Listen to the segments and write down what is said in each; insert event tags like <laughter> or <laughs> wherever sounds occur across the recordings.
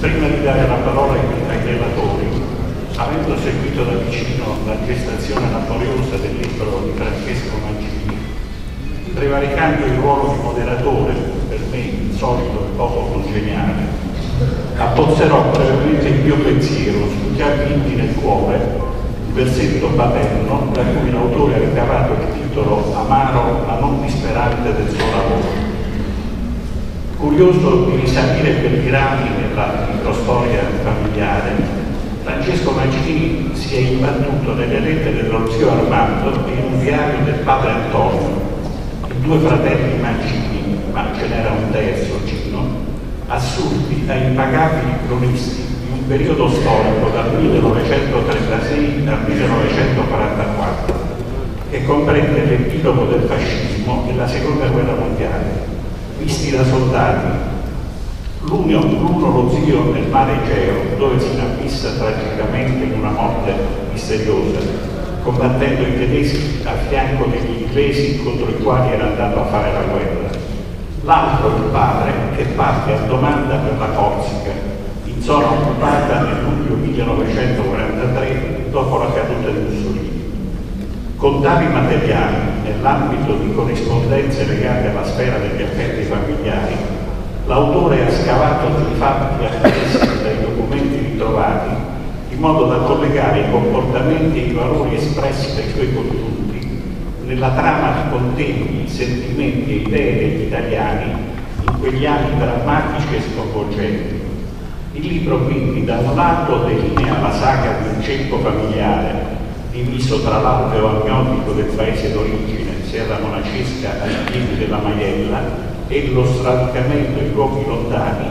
Prima di dare la parola ai relatori, avendo seguito da vicino la gestazione laboriosa del libro di Francesco Mancini, prevaricando il ruolo di moderatore, per me insolito e poco congeniale, abbozzerò brevemente il mio pensiero su già vinti nel cuore, un versetto paterno da cui l'autore ha ricavato il titolo Amaro ma non disperante del suo lavoro Curioso di risalire per i rami nella microstoria familiare, Francesco Mancini si è imbattuto nelle lettere dello zio Armando e in un diario del padre Antonio, i due fratelli Mancini, ma ce n'era un terzo, Gino, assurdi a impagabili cronisti di un periodo storico dal 1936 al 1944, che comprende l'epilogo del fascismo e la seconda guerra mondiale visti da soldati. L'uno, l'uno lo zio nel mare Egeo, dove si inabissa tragicamente in una morte misteriosa, combattendo i tedeschi a fianco degli inglesi contro i quali era andato a fare la guerra. L'altro, il padre, che parte a domanda per la Corsica, in zona occupata nel luglio 1943, dopo la caduta di Mussolini. Con tali materiali, nell'ambito di corrispondenze legate alla sfera degli affetti familiari, l'autore ha scavato sui fatti attesi dai documenti ritrovati in modo da collegare i comportamenti e i valori espressi dai suoi contenuti nella trama di contegni, sentimenti e idee degli italiani in quegli anni drammatici e sconvolgenti. Il libro quindi da un lato delinea la saga di un ceppo familiare diviso tra l'alveo agnotico del paese d'origine, Serra Monacesca ai piedi della Maiella, e lo sradicamento in luoghi lontani,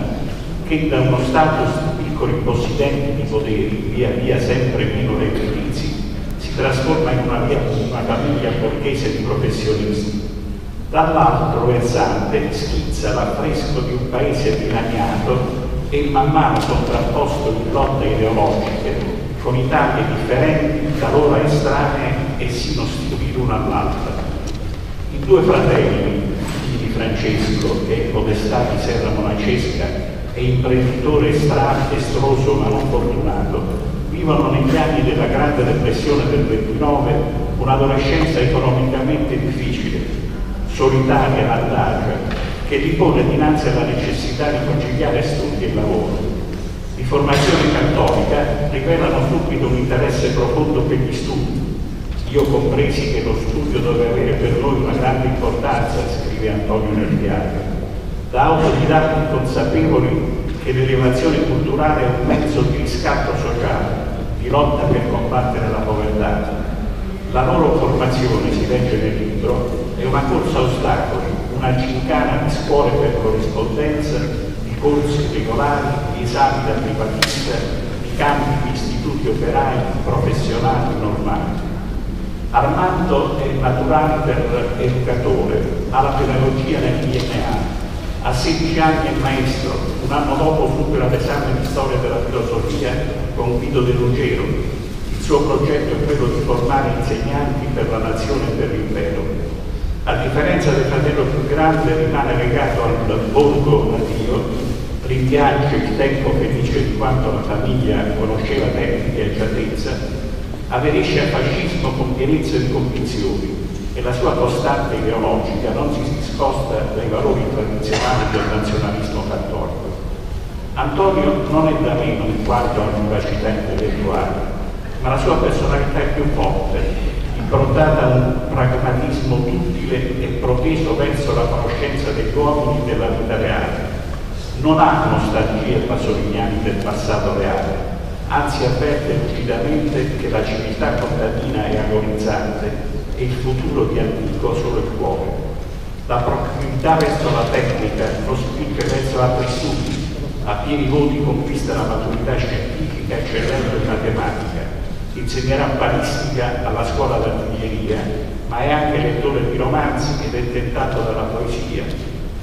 che da uno status di piccoli possidenti di poteri, via via sempre meno redditizi, si trasforma in una, via, una famiglia borghese di professionisti. Dall'altro versante schizza l'affresco di un paese dilaniato e man mano contrapposto in lotte ideologiche con Italie differenti, talora estranee e sino ostili l'una all'altra. I due fratelli, figli di Francesco, è podestà di Serra Monacesca e imprenditore estroso ma non fortunato, vivono negli anni della Grande Depressione del 29 un'adolescenza economicamente difficile, solitaria, maldagia, che li pone dinanzi alla necessità di conciliare studi e lavoro formazione cattolica rivelano subito un interesse profondo per gli studi. Io compresi che lo studio deve avere per noi una grande importanza, scrive Antonio nel. Da autodidatti consapevoli che l'elevazione culturale è un mezzo di riscatto sociale, di lotta per combattere la povertà. La loro formazione, si legge nel libro, è una corsa a ostacoli, una gincana di scuole per corrispondenza corsi regolari, esami da privatista, di campi istituti operai professionali normali. Armando è naturale per educatore, ha la pedagogia nel DNA, a 16 anni è maestro, un anno dopo supera l'esame di storia della filosofia con Guido De Ruggero. Il suo progetto è quello di formare insegnanti per la nazione e per l'impero. A differenza del fratello più grande rimane legato al borgo natio rimpiange il tempo felice di quanto la famiglia conosceva tecniche e agiatezza, aderisce al fascismo con pienezza di convinzioni e la sua costante ideologica non si discosta dai valori tradizionali del nazionalismo cattolico. Antonio non è da meno in quanto a vivacità intellettuale, ma la sua personalità è più forte, improntata a un pragmatismo utile e proteso verso la conoscenza degli uomini e della vita reale non ha nostalgie pasoliniane del passato reale, anzi avverte lucidamente che la civiltà contadina è agonizzante e il futuro di antico solo il cuore. La proximità verso la tecnica lo spinge verso altri studi, a pieni voti conquista la maturità scientifica eccellendo in matematica, insegnerà balistica alla scuola d'artiglieria, ma è anche lettore di romanzi ed è tentato dalla poesia,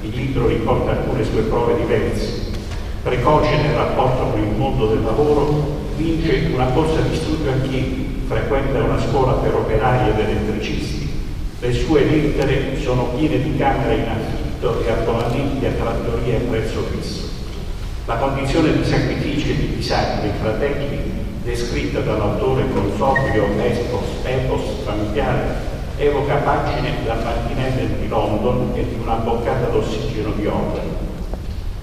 il libro riporta alcune sue prove diverse. Precoce nel rapporto con il mondo del lavoro, vince una corsa di studio a Chieti, frequenta una scuola per operai ed elettricisti. Le sue lettere sono piene di camere in affitto e abbonamenti a trattorie a prezzo fisso. La condizione di sacrificio e di disagio dei fratelli, descritta dall'autore con sobrio epos, epos familiare, evoca pagine dal Martinelli di London e di una boccata d'ossigeno di Orwell.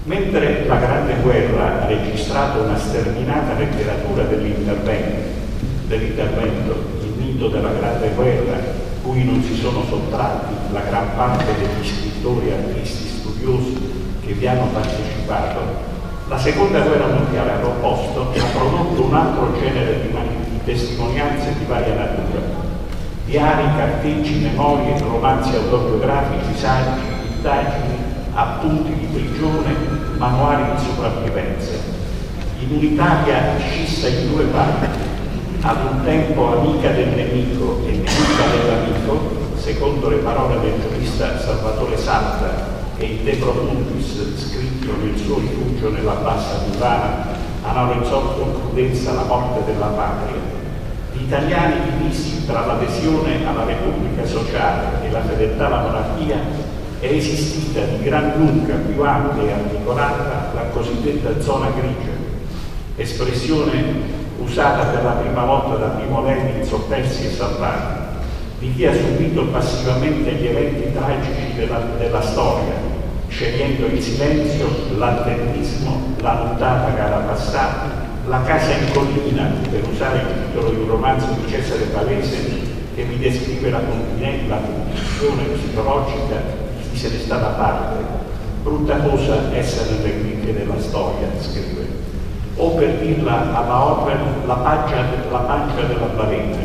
Mentre la Grande Guerra ha registrato una sterminata letteratura dell'intervento, dell'intervento, il mito della Grande Guerra, cui non si sono sottratti la gran parte degli scrittori, artisti, studiosi che vi hanno partecipato, la seconda guerra mondiale ha proposto e ha prodotto un altro genere di testimonianze di varia natura diari, carteggi, memorie, romanzi autobiografici, saggi, indagini, appunti di prigione, manuali di sopravvivenza. In un'Italia scissa in due parti, ad un tempo amica del nemico e nemica dell'amico, secondo le parole del giurista Salvatore Salta, che in De Profundis, scritto nel suo rifugio nella bassa Milana, analizzò con prudenza la morte della patria, italiani divisi tra l'adesione alla Repubblica Sociale e la fedeltà alla monarchia è esistita di gran lunga più ampia e articolata la cosiddetta zona grigia, espressione usata per la prima volta da Primo Levi in Soppersi e Salvati, di chi ha subito passivamente gli eventi tragici della, della storia, scegliendo il silenzio, l'attentismo, la lontata gara passata, la casa in collina, per usare il titolo di un romanzo di Cesare Pavese che mi descrive la, condizione psicologica di se ne sta da parte. Brutta cosa essere nelle cricche della storia, scrive. O per dirla alla Orwell, la pancia, la pancia della balena,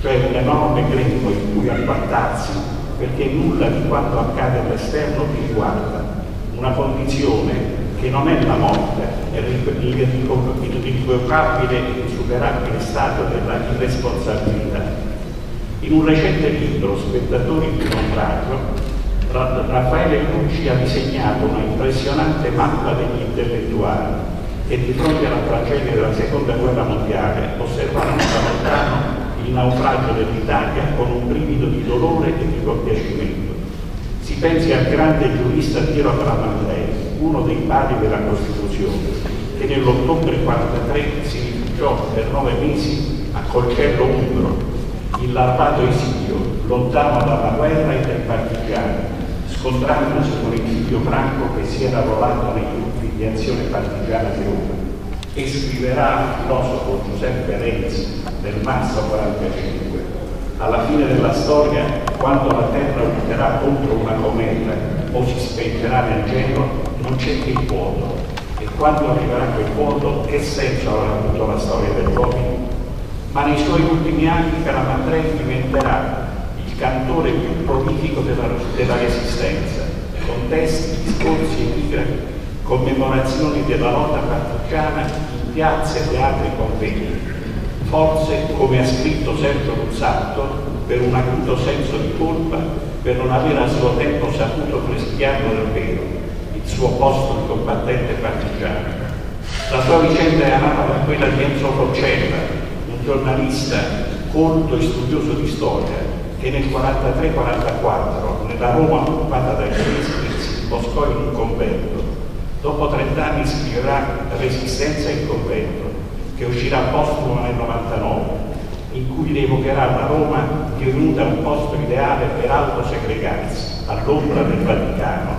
cioè un enorme greco in cui agguantarsi perché nulla di quanto accade all'esterno ti riguarda. Una condizione che non è la morte, è l'irrevocabile e insuperabile stato della irresponsabilità. In un recente libro, Spettatori di naufragio, Raffaele Lucci ha disegnato una impressionante mappa degli intellettuali che di fronte alla tragedia della seconda guerra mondiale osservarono da lontano il naufragio dell'Italia con un brivido di dolore e di compiacimento. Si pensi al grande giurista Piero Tramandei, uno dei padri della Costituzione, che nell'ottobre 43 si rifugiò per nove mesi a Colcello Umbro, in larvato esilio, lontano dalla guerra e dai partigiani, scontrandosi con il figlio Franco che si era arruolato nei gruppi di azione partigiana di Roma. E scriverà il filosofo Giuseppe Renzi nel marzo 45. Alla fine della storia, quando la terra urterà contro una cometa o si spengerà nel cielo, non c'è che il vuoto. E quando arriverà quel vuoto, che senso avrà avuto la storia dell'uomo? Ma nei suoi ultimi anni Calamandrei diventerà il cantore più prolifico della, della resistenza, con testi, discorsi e epigrafi, commemorazioni della lotta partigiana in piazze, teatri e convegni. Forse, come ha scritto Sergio Luzzatto, per un acuto senso di colpa, per non aver a suo tempo saputo presidiarlo davvero, il suo posto di combattente partigiano. La sua vicenda è amata da quella di Enzo Roccella, un giornalista colto e studioso di storia, che nel 43-44, nella Roma occupata dai tedeschi, si sboscò in un convento. Dopo 30 anni scriverà Resistenza in convento, che uscirà postumo nel 99, in cui evocherà la Roma divenuta un posto ideale per autosegregarsi, all'ombra del Vaticano,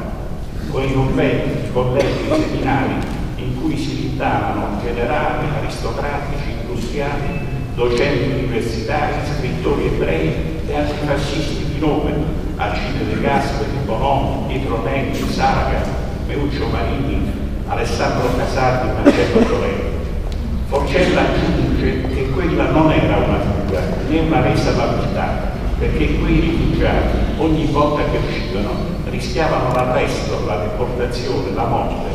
con i conventi, i colleghi, i seminari in cui si rintanano generali, aristocratici, industriali, docenti universitari, scrittori ebrei e antifascisti di nome, Alcide De Gasperi, Bonomi, Pietro Negri, Saraga, Meuccio Marini, Alessandro Casardi, Marcello Soletti. Forcella aggiunge che quella non era una fuga né una resa d'abilità, perché quei rifugiati ogni volta che uscivano rischiavano l'arresto, la deportazione, la morte,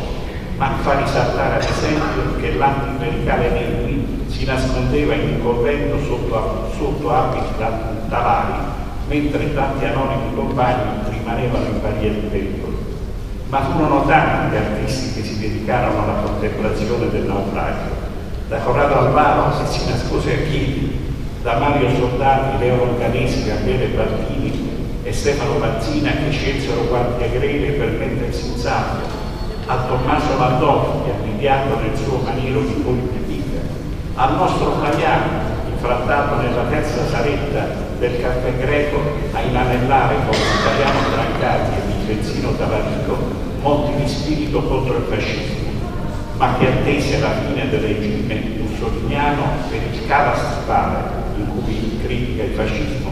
ma fa risaltare ad esempio che l'anticlericale Negri si nascondeva in un convento sotto, sotto abiti talari, mentre tanti anonimi compagni rimanevano in barriere pericolo. Ma furono tanti gli artisti che si dedicarono alla contemplazione del naufragio, da Corrado Alvaro che si nascose a piedi, da Mario Soldati, Leo Longanesi, Gabriele Baldini, e Stefano Mazzina che scelsero guardie grele per mettersi in salvo, a Tommaso che inviato nel suo maniero di politica, al nostro Flaviano, infrattato nella terza saletta del caffè greco a inanellare con Italiano Brancati e Vincenzino Tavarico monti di spirito contro il fascismo, ma che attese la fine del regime mussoliniano per il cava stipale in cui critica il fascismo,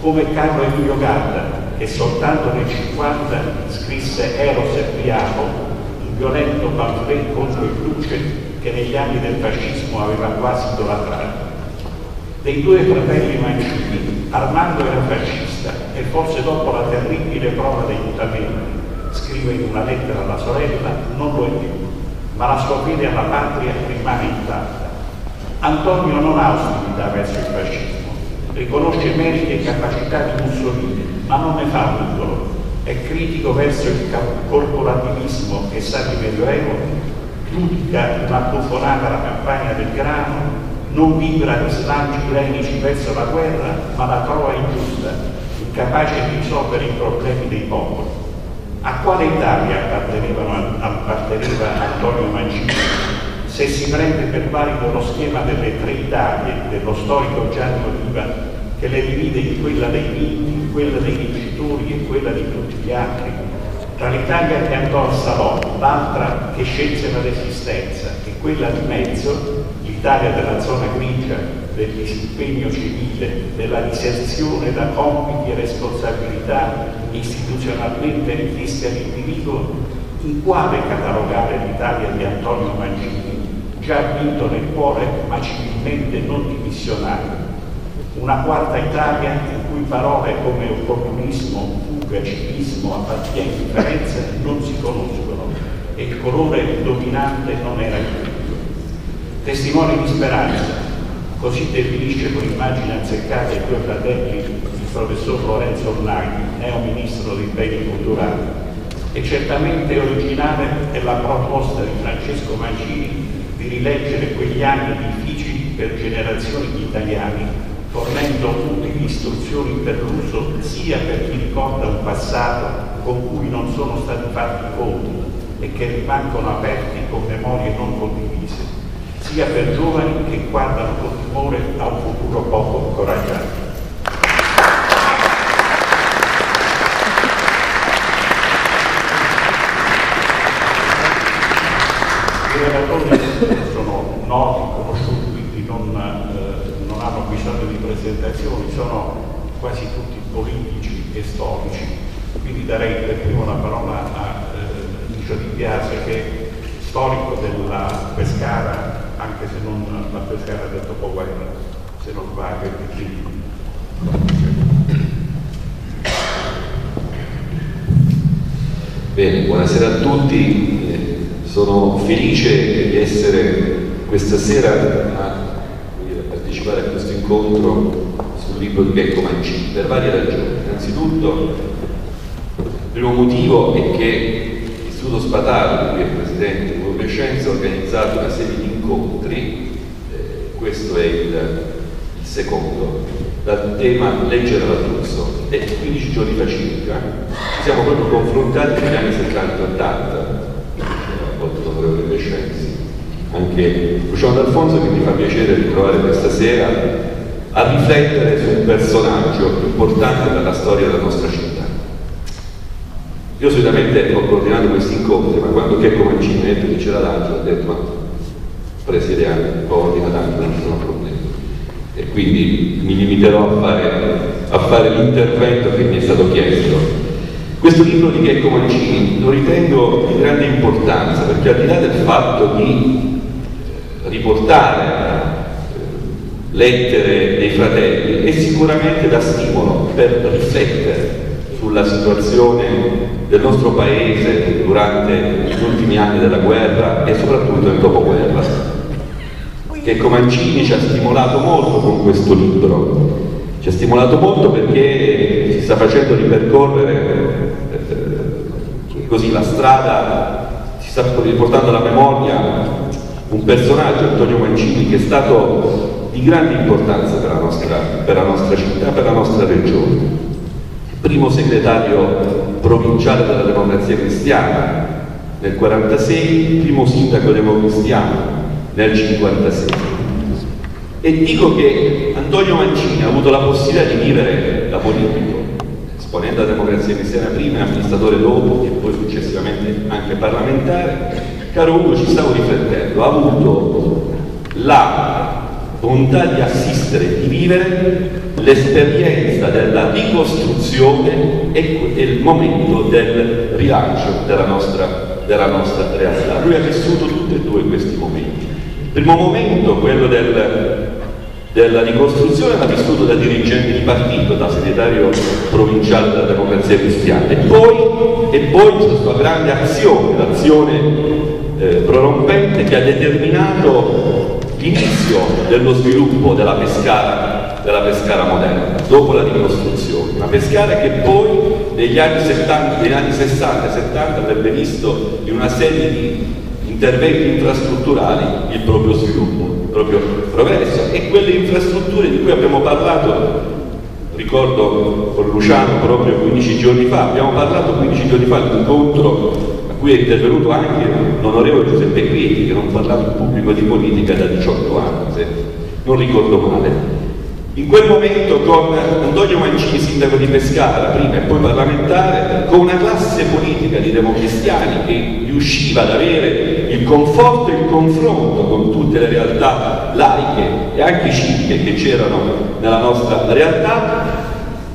come Carlo Emilio Gadda, che soltanto nel 50 scrisse Eros e Priamo, un violento pamphlet contro il Duce che negli anni del fascismo aveva quasi idolatrato. Dei due fratelli Mancini, Armando era fascista e forse dopo la terribile prova dei mutamenti, scrive in una lettera alla sorella, non lo è più, ma la sua fede alla patria rimane intatta. Antonio non ha ostilità verso il fascismo, riconosce meriti e capacità di Mussolini, ma non ne fa un idolo. È critico verso il corporativismo che sa di Medioevo, giudica una buffonata la campagna del grano, non vibra di slanci irenici verso la guerra, ma la trova ingiusta, incapace di risolvere i problemi dei popoli. A quale Italia apparteneva Antonio Mancini? Se si prende per valido lo schema delle tre Italie dello storico Gianni Oliva che le divide in quella dei vinti, quella dei vincitori e quella di tutti gli altri, tra l'Italia che andò al Salò, l'altra che scelse la resistenza e quella di mezzo, l'Italia della zona grigia, del disimpegno civile, della diserzione da compiti e responsabilità istituzionalmente richieste all'individuo, in quale catalogare l'Italia di Antonio Mancini, già vinto nel cuore ma civilmente non dimissionario? Una quarta Italia in cui parole come opportunismo, fuga, civismo, apatia e indifferenza non si conoscono e il colore dominante non era il grigio. Testimoni di speranza, così definisce con immagini azzeccate i due fratelli il professor Lorenzo Ornaghi, neo ministro dei beni culturali. E certamente originale è la proposta di Francesco Mancini di rileggere quegli anni difficili per generazioni di italiani fornendo utili istruzioni per l'uso sia per chi ricorda un passato con cui non sono stati fatti i conti e che rimangono aperti con memorie non condivise, sia per giovani che guardano con timore a un futuro poco incoraggiato. Relatori sono noti, conosciuti, quindi non eh, non hanno bisogno di presentazioni, sono quasi tutti politici e storici. Quindi darei per primo la parola a eh, Licio Di Piazza che è storico della Pescara, anche se non la Pescara del dopoguerra, se non sbaglio, Bene, buonasera a tutti, sono felice di essere questa sera a partecipare a questo incontro sul libro di Becco Mancini per varie ragioni. Innanzitutto, il primo motivo è che l'Istituto Spatale, di cui è presidente Ugo Crescenza, ha organizzato una serie di incontri, eh, questo è il, il secondo, dal tema Leggere l'Abruzzo e 15 giorni fa circa ci siamo proprio confrontati negli anni 70-80, a volte l'onorevole Crescenzi, anche Luciano D'Alfonso che mi fa piacere ritrovare questa sera a riflettere su un personaggio importante per la storia della nostra città. Io solitamente ho coordinato questi incontri, ma quando Checco Mancini ha detto che c'era l'angelo ho detto ma preside anche, coordina tanto, non ci sono problemi. E quindi mi limiterò a fare, a fare l'intervento che mi è stato chiesto. Questo libro di Checco Mancini lo ritengo di grande importanza perché al di là del fatto di riportare eh, lettere dei fratelli è sicuramente da stimolo per riflettere sulla situazione del nostro paese durante gli ultimi anni della guerra e soprattutto nel dopoguerra che Comancini ci ha stimolato molto con questo libro. Ci ha stimolato molto perché si sta facendo ripercorrere eh, così la strada si sta riportando alla memoria un personaggio, Antonio Mancini, che è stato di grande importanza per la nostra, per la nostra città, per la nostra regione. Primo segretario provinciale della democrazia cristiana, nel 1946, il primo sindaco democristiano nel 1956. E dico che Antonio Mancini ha avuto la possibilità di vivere da politico, esponente la democrazia cristiana prima, amministratore dopo e poi successivamente anche parlamentare. Caro Ugo, ci stavo riflettendo, ha avuto la bontà di assistere, di vivere l'esperienza della ricostruzione e il momento del rilancio della nostra, della nostra realtà. Lui ha vissuto tutti e due questi momenti. Il primo momento, quello del, della ricostruzione, l'ha vissuto da dirigente di partito, da segretario provinciale della democrazia cristiana e poi, e poi la sua grande azione, l'azione eh, prorompente che ha determinato l'inizio dello sviluppo della Pescara, della Pescara moderna, dopo la ricostruzione. Una Pescara che poi negli anni, 70, negli anni 60 e 70 avrebbe visto in una serie di interventi infrastrutturali il proprio sviluppo, il proprio progresso e quelle infrastrutture di cui abbiamo parlato ricordo con Luciano proprio 15 giorni fa, abbiamo parlato 15 giorni fa all'incontro cui è intervenuto anche l'onorevole Giuseppe Quieti, che non parlava in pubblico di politica da 18 anni, se non ricordo male. In quel momento con Antonio Mancini, sindaco di Pescara, prima e poi parlamentare, con una classe politica di democristiani che riusciva ad avere il conforto e il confronto con tutte le realtà laiche e anche civiche che c'erano nella nostra realtà,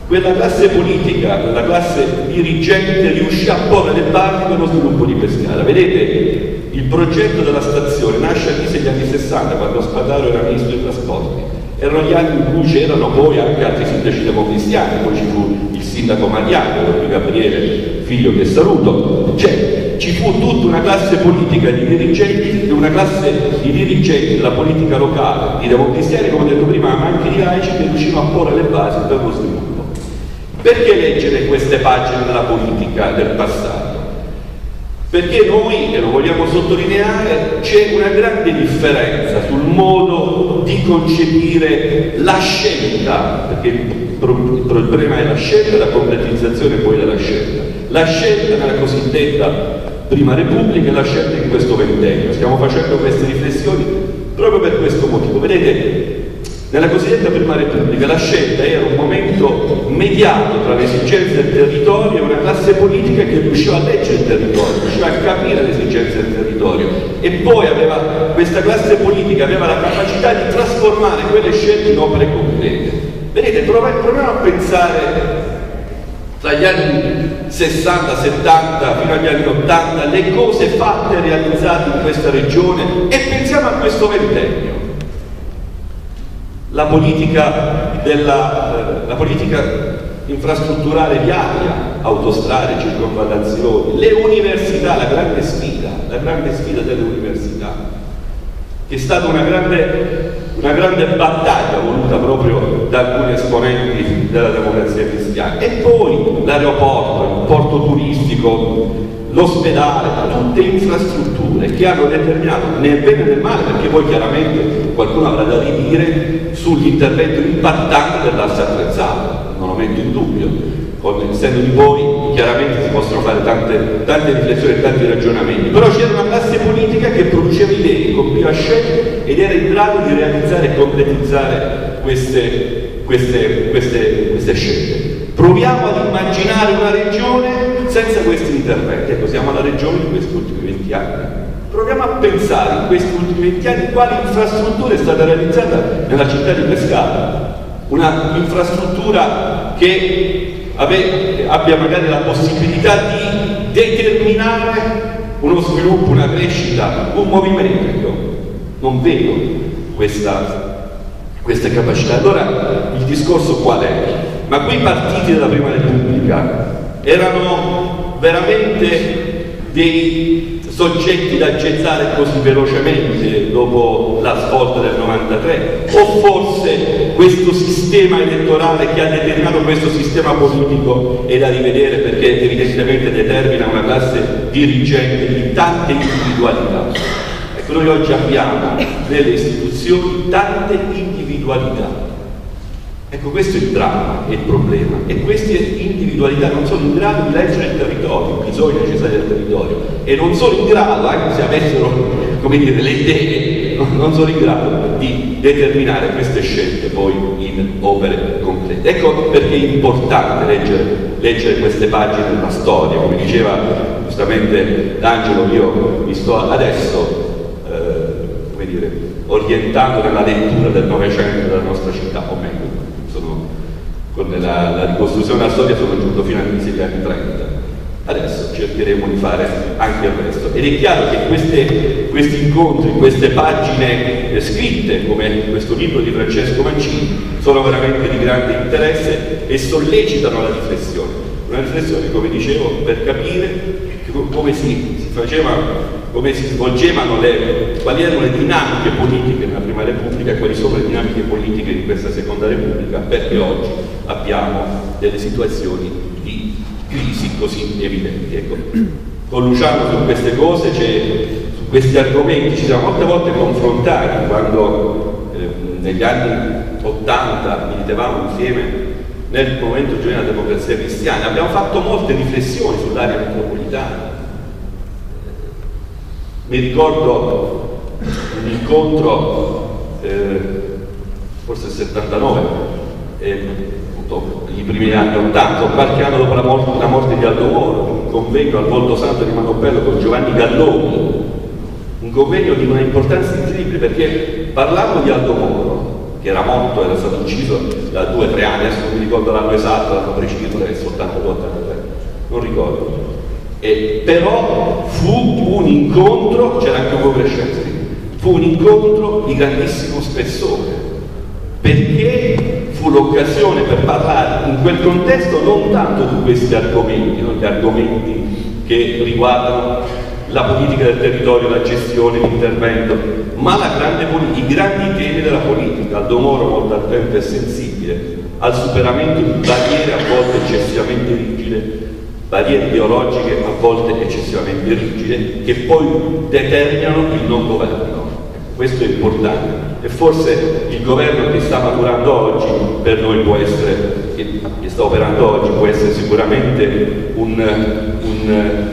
quella classe politica, quella classe dirigente riuscì a porre le basi per lo sviluppo di Pescara. Vedete, il progetto della stazione nasce all'inizio degli anni 60, quando Spadaro era ministro dei trasporti. Erano gli anni in cui c'erano poi anche altri sindaci democristiani, poi ci fu il sindaco Mariano, proprio Gabriele, figlio che saluto. Cioè, ci fu tutta una classe politica di dirigenti, una classe di dirigenti della politica locale, di democristiani, come ho detto prima, ma anche di laici che riuscivano a porre le basi per lo sviluppo. Perché leggere queste pagine della politica del passato? Perché noi, e lo vogliamo sottolineare, c'è una grande differenza sul modo di concepire la scelta, perché il problema è la scelta, la concretizzazione poi della scelta. La scelta nella cosiddetta Prima Repubblica e la scelta in questo ventennio. Stiamo facendo queste riflessioni proprio per questo motivo. Vedete, nella cosiddetta Prima Repubblica la scelta era un momento mediato tra le esigenze del territorio e una classe politica che riusciva a leggere il territorio, riusciva a capire le esigenze del territorio e poi aveva, questa classe politica aveva la capacità di trasformare quelle scelte in opere concrete. Vedete, proviamo a pensare tra gli anni 60, 70 fino agli anni 80 le cose fatte e realizzate in questa regione e pensiamo a questo ventennio la politica, della, la politica infrastrutturale viaria, autostrade, circonvallazioni, le università, la grande sfida, la grande sfida delle università, che è stata una grande, una grande battaglia voluta proprio da alcuni esponenti della democrazia cristiana. E poi l'aeroporto, il porto turistico, l'ospedale, tutte infrastrutture che hanno determinato nel bene e nel male, perché poi chiaramente qualcuno avrà da ridire sull'intervento impattante dell'asse attrezzato, non lo metto in dubbio, con, essendo di voi chiaramente si possono fare tante, tante riflessioni e tanti ragionamenti, però c'era una classe politica che produceva idee, compiva scelte ed era in grado di realizzare e concretizzare queste, queste, queste, queste scelte. Proviamo ad immaginare una regione senza questi interventi. Ecco, siamo alla regione di questi ultimi 20 anni. Proviamo a pensare in questi ultimi 20 anni quale infrastruttura è stata realizzata nella città di Pescara. Una infrastruttura che abbia magari la possibilità di determinare uno sviluppo, una crescita, un movimento. Non vedo questa, questa capacità. Allora il discorso qual è? Ma quei partiti della Prima Repubblica erano veramente dei soggetti da gettare così velocemente dopo la svolta del 93 o forse questo sistema elettorale che ha determinato questo sistema politico è da rivedere perché evidentemente determina una classe dirigente di tante individualità? Ecco noi oggi abbiamo nelle istituzioni tante individualità Ecco, questo è il dramma, è il problema. E queste individualità non sono in grado di leggere il territorio, i bisogni necessari del territorio, e non sono in grado, anche se avessero, come dire, le idee, non sono in grado di determinare queste scelte poi in opere complete. Ecco perché è importante leggere, leggere queste pagine della storia, come diceva giustamente D'Angelo, io mi sto adesso, eh, come dire, orientando nella lettura del Novecento della nostra città, o meglio, con la, la ricostruzione della storia sono giunto fino all'inizio degli anni 30. Adesso cercheremo di fare anche il resto. Ed è chiaro che queste, questi incontri, queste pagine scritte, come questo libro di Francesco Mancini, sono veramente di grande interesse e sollecitano la riflessione. Una riflessione, come dicevo, per capire come si, si faceva come si svolgevano le, quali erano le dinamiche politiche nella Prima Repubblica e quali sono le dinamiche politiche di questa Seconda Repubblica, perché oggi abbiamo delle situazioni di crisi così evidenti. Ecco, con Luciano su queste cose, su questi argomenti ci siamo molte volte confrontati quando eh, negli anni 80 militavamo insieme nel movimento giovanile della democrazia cristiana, abbiamo fatto molte riflessioni sull'area metropolitana. Mi ricordo un incontro, eh, forse il 79, eh, i primi anni 80, qualche anno dopo la morte, la morte di Aldo Moro, un convegno al Volto Santo di Manopello con Giovanni Galloni, un convegno di una importanza incredibile perché parlando di Aldo Moro, che era morto, era stato ucciso da due o tre anni, adesso non mi ricordo l'anno esatto, l'anno preciso, adesso 82 non ricordo. E però fu un incontro, c'era anche Ugo Crescenzi, fu un incontro di grandissimo spessore, l'occasione per parlare in quel contesto non tanto di questi argomenti, non gli argomenti che riguardano la politica del territorio, la gestione, l'intervento, ma grande, i grandi temi della politica. Aldo Moro molto attento e sensibile al superamento di barriere a volte eccessivamente rigide, barriere ideologiche a volte eccessivamente rigide, che poi determinano il non governo. Questo è importante e forse il governo che sta maturando oggi per noi può essere, che, sta operando oggi, può essere sicuramente un, un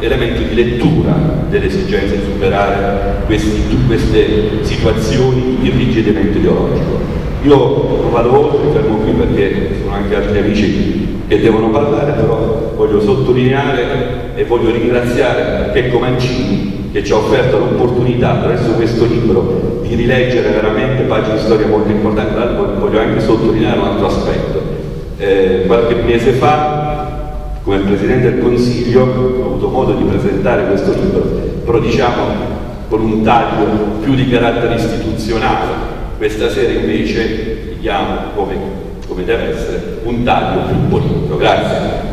elemento di lettura dell'esigenza di superare questi, queste situazioni di irrigidimento ideologico. Io vado oltre, mi fermo qui perché sono anche altri amici che devono parlare, però voglio sottolineare e voglio ringraziare Checco Mancini che ci ha offerto l'opportunità attraverso questo libro di rileggere veramente pagine di storia molto importanti. Voglio anche sottolineare un altro aspetto. Eh, qualche mese fa come Presidente del Consiglio ho avuto modo di presentare questo libro, però diciamo con un taglio più di carattere istituzionale. Questa sera invece diamo, come, come deve essere, un taglio più politico. Grazie.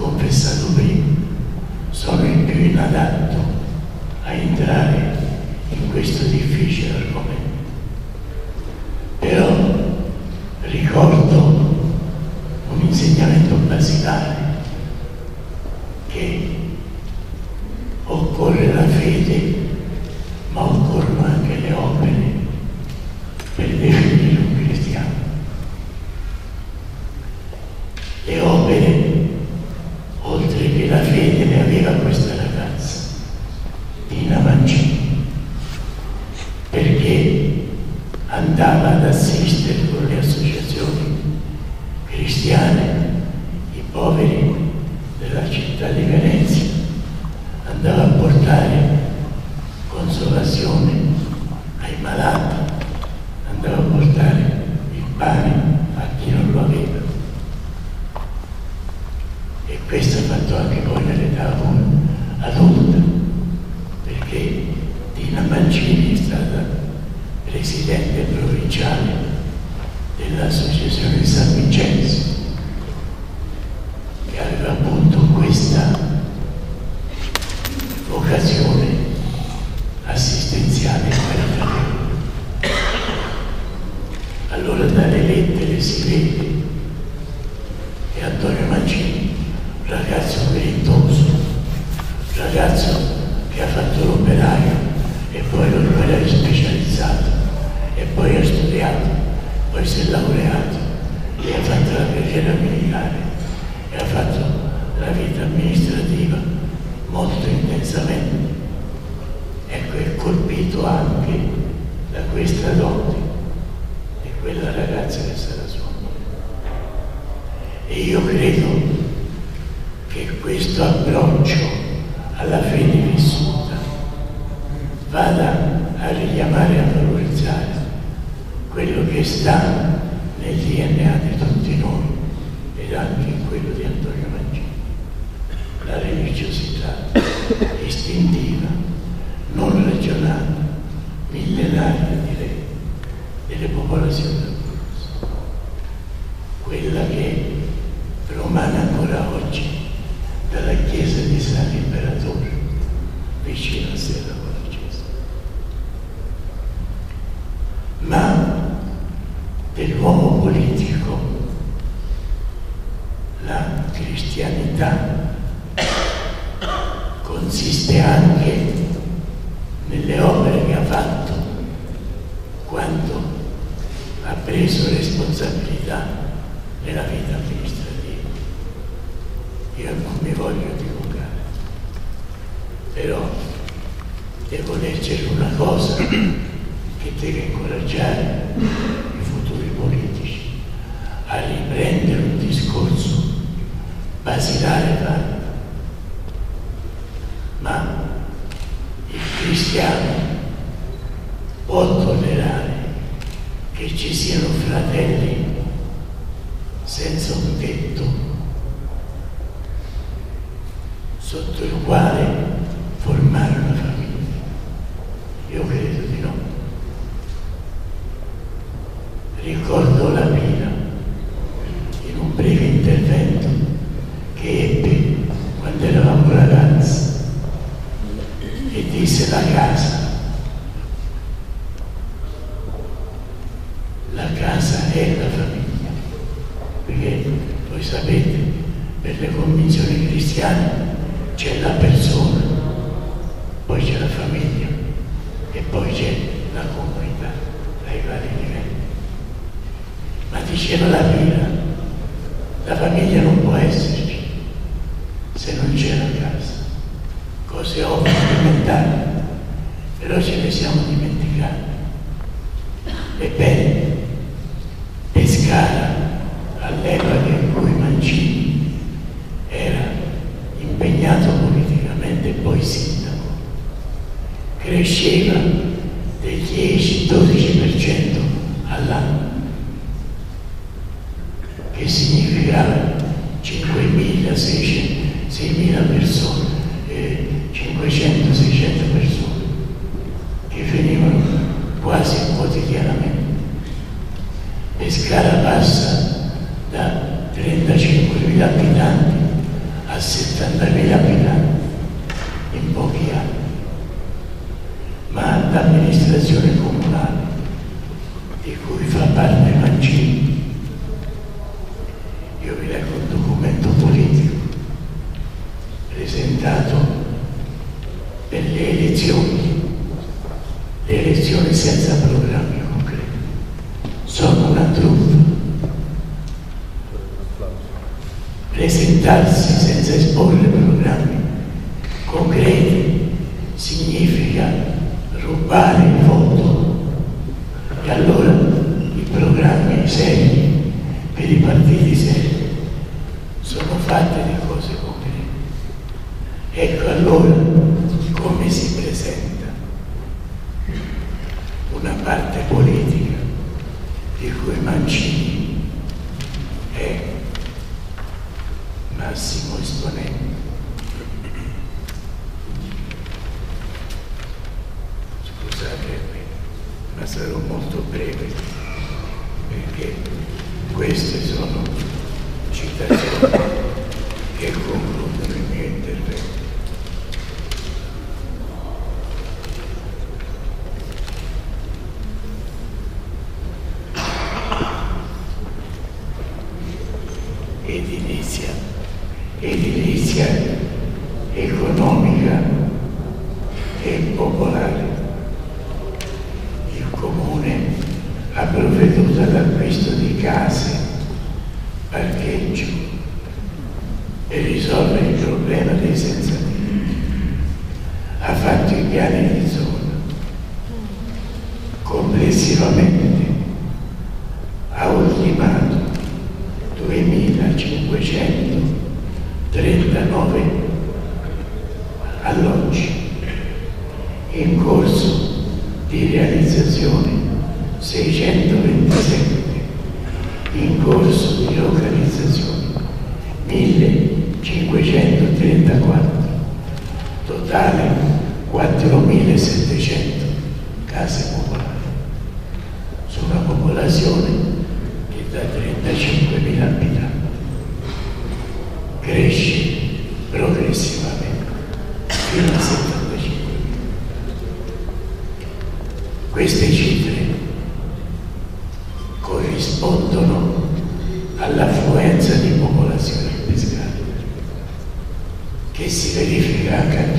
confessato prima, sono più inadatto a entrare in questo difficile argomento. Però ricordo un insegnamento basilare said about. Di cui fa parte Mancini, si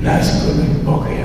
nascono in pochi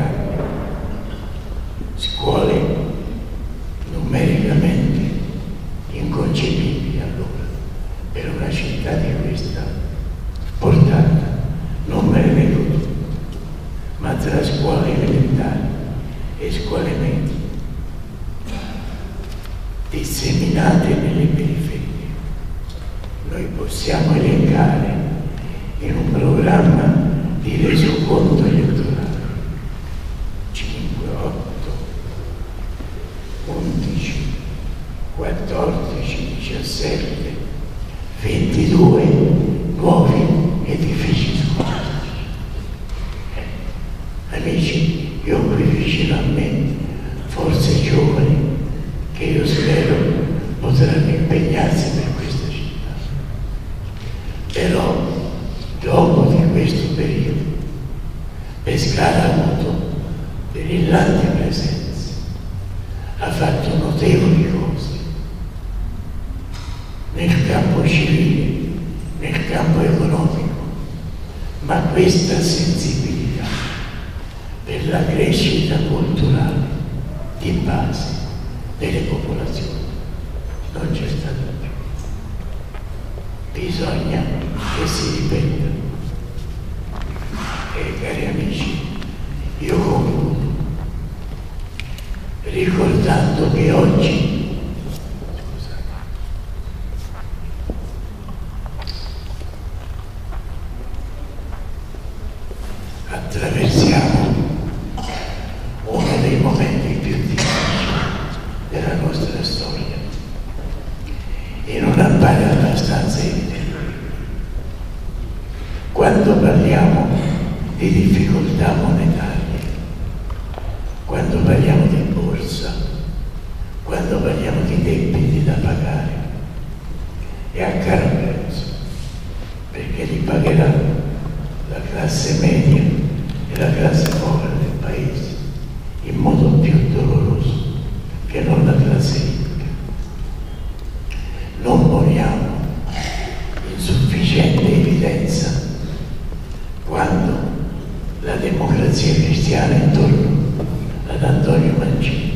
Antonio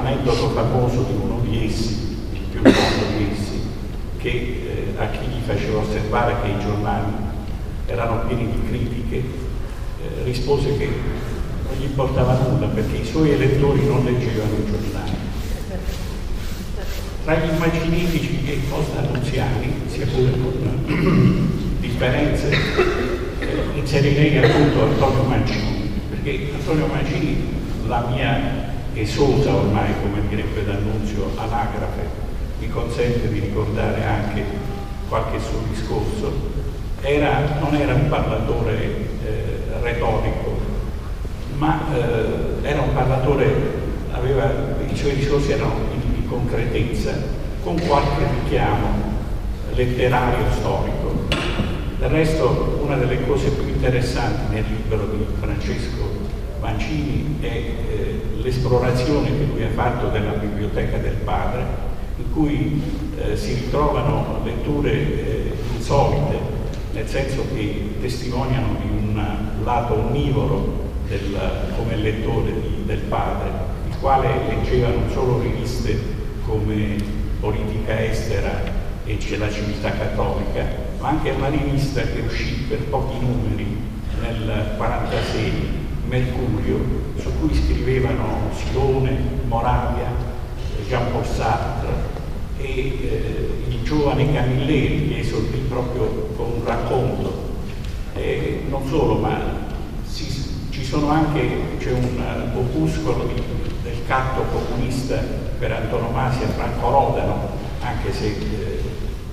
aneddoto famoso di uno di essi, il più noto di essi, che eh, a chi gli faceva osservare che i giornali erano pieni di critiche, eh, rispose che non gli importava nulla perché i suoi elettori non leggevano i giornali. Tra gli immaginifici e i post-annunziani, sia pure con differenze, eh, inserirei appunto Antonio Mancini, perché Antonio Mancini, la mia esosa ormai, come direbbe D'Annunzio, anagrafe, mi consente di ricordare anche qualche suo discorso, era, non era un parlatore eh, retorico, ma eh, era un parlatore, aveva, i suoi discorsi erano di, concretezza, con qualche richiamo letterario storico. Del resto, una delle cose più interessanti nel libro di Francesco Mancini è eh, l'esplorazione che lui ha fatto della biblioteca del padre, in cui eh, si ritrovano letture eh, insolite, nel senso che testimoniano di un lato onnivoro del, come lettore di, del padre, il quale leggeva non solo riviste come Politica Estera e c'è la civiltà cattolica, ma anche una rivista che uscì per pochi numeri 1986 Mercurio, su cui scrivevano Silone, Moravia, Jean Paul Sartre e eh, il giovane Camilleri che esordì proprio con un racconto. Eh, non solo, ma si, ci sono anche, c'è un opuscolo di, del catto comunista per antonomasia Franco Rodano, anche se eh,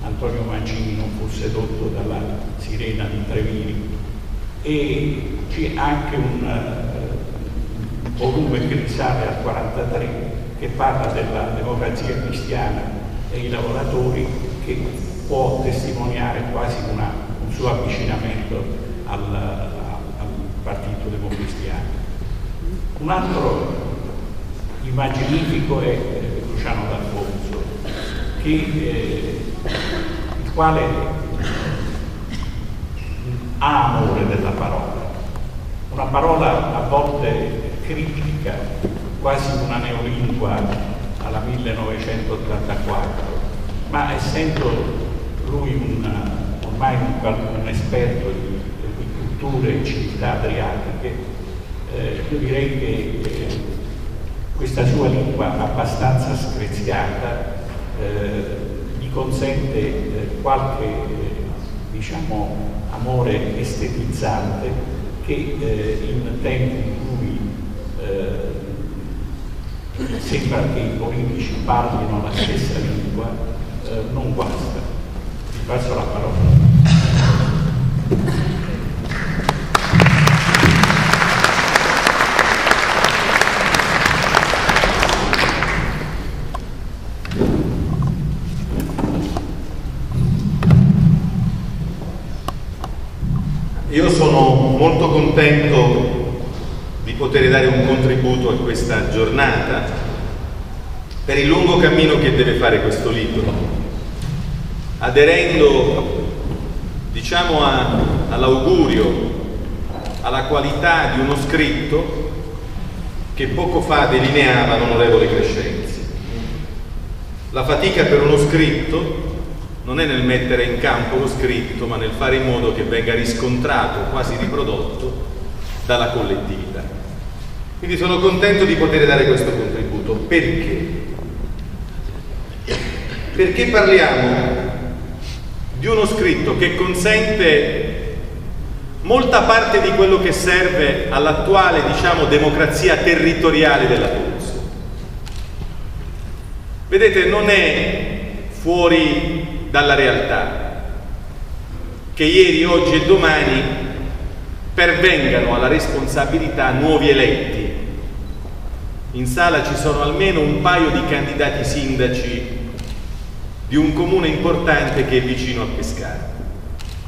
Antonio Mancini non fu sedotto dalla sirena di Trevini. E c'è anche un, uh, volume che risale al 43 che parla della democrazia cristiana e i lavoratori che può testimoniare quasi una, un suo avvicinamento al, al partito democristiano. Un altro immaginifico è eh, Luciano D'Alfonso, che, eh, il quale amore della parola, una parola a volte critica, quasi una neolingua alla 1984, ma essendo lui un, ormai un, un esperto di, di, culture e civiltà adriatiche, eh, io direi che eh, questa sua lingua abbastanza screziata eh, gli consente eh, qualche diciamo, amore estetizzante che eh, in tempi in cui eh, sembra che i politici parlino la stessa lingua eh, non guasta. Vi passo la parola. Io sono molto contento di poter dare un contributo a questa giornata per il lungo cammino che deve fare questo libro, aderendo diciamo all'augurio, alla qualità di uno scritto che poco fa delineava l'onorevole Crescenzi. La fatica per uno scritto non è nel mettere in campo lo scritto, ma nel fare in modo che venga riscontrato, quasi riprodotto, dalla collettività. Quindi sono contento di poter dare questo contributo. Perché? Perché parliamo di uno scritto che consente molta parte di quello che serve all'attuale, diciamo, democrazia territoriale della Puglia. Vedete, non è fuori dalla realtà, che ieri, oggi e domani pervengano alla responsabilità nuovi eletti. In sala ci sono almeno un paio di candidati sindaci di un comune importante che è vicino a Pescara.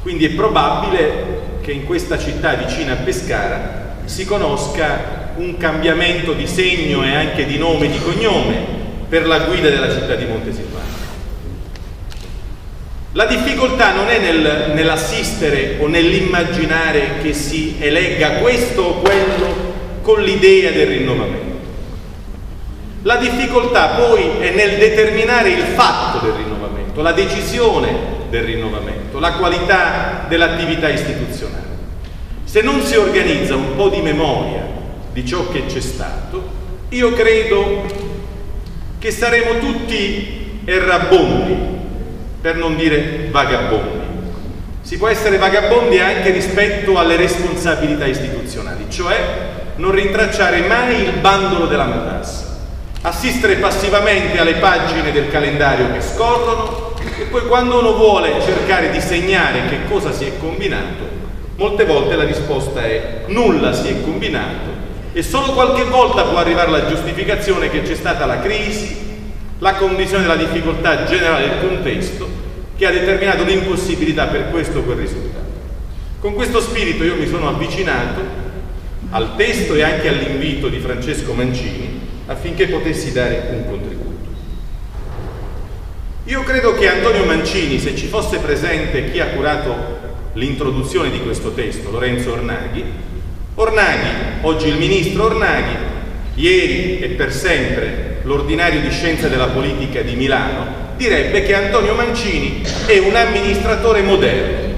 Quindi è probabile che in questa città vicina a Pescara si conosca un cambiamento di segno e anche di nome e di cognome per la guida della città di Montesilvano. La difficoltà non è nel, nell'assistere o nell'immaginare che si elegga questo o quello con l'idea del rinnovamento. La difficoltà poi è nel determinare il fatto del rinnovamento, la decisione del rinnovamento, la qualità dell'attività istituzionale. Se non si organizza un po' di memoria di ciò che c'è stato, io credo che saremo tutti errabondi per non dire vagabondi. Si può essere vagabondi anche rispetto alle responsabilità istituzionali, cioè non rintracciare mai il bandolo della matassa, assistere passivamente alle pagine del calendario che scorrono e poi quando uno vuole cercare di segnare che cosa si è combinato, molte volte la risposta è nulla si è combinato e solo qualche volta può arrivare la giustificazione che c'è stata la crisi, la condizione della difficoltà generale del contesto che ha determinato l'impossibilità per questo o quel risultato. Con questo spirito io mi sono avvicinato al testo e anche all'invito di Francesco Mancini affinché potessi dare un contributo. Io credo che Antonio Mancini, se ci fosse presente chi ha curato l'introduzione di questo testo, Lorenzo Ornaghi, Ornaghi, oggi il ministro Ornaghi, ieri e per sempre l'ordinario di scienza della politica di Milano, direbbe che Antonio Mancini è un amministratore moderno.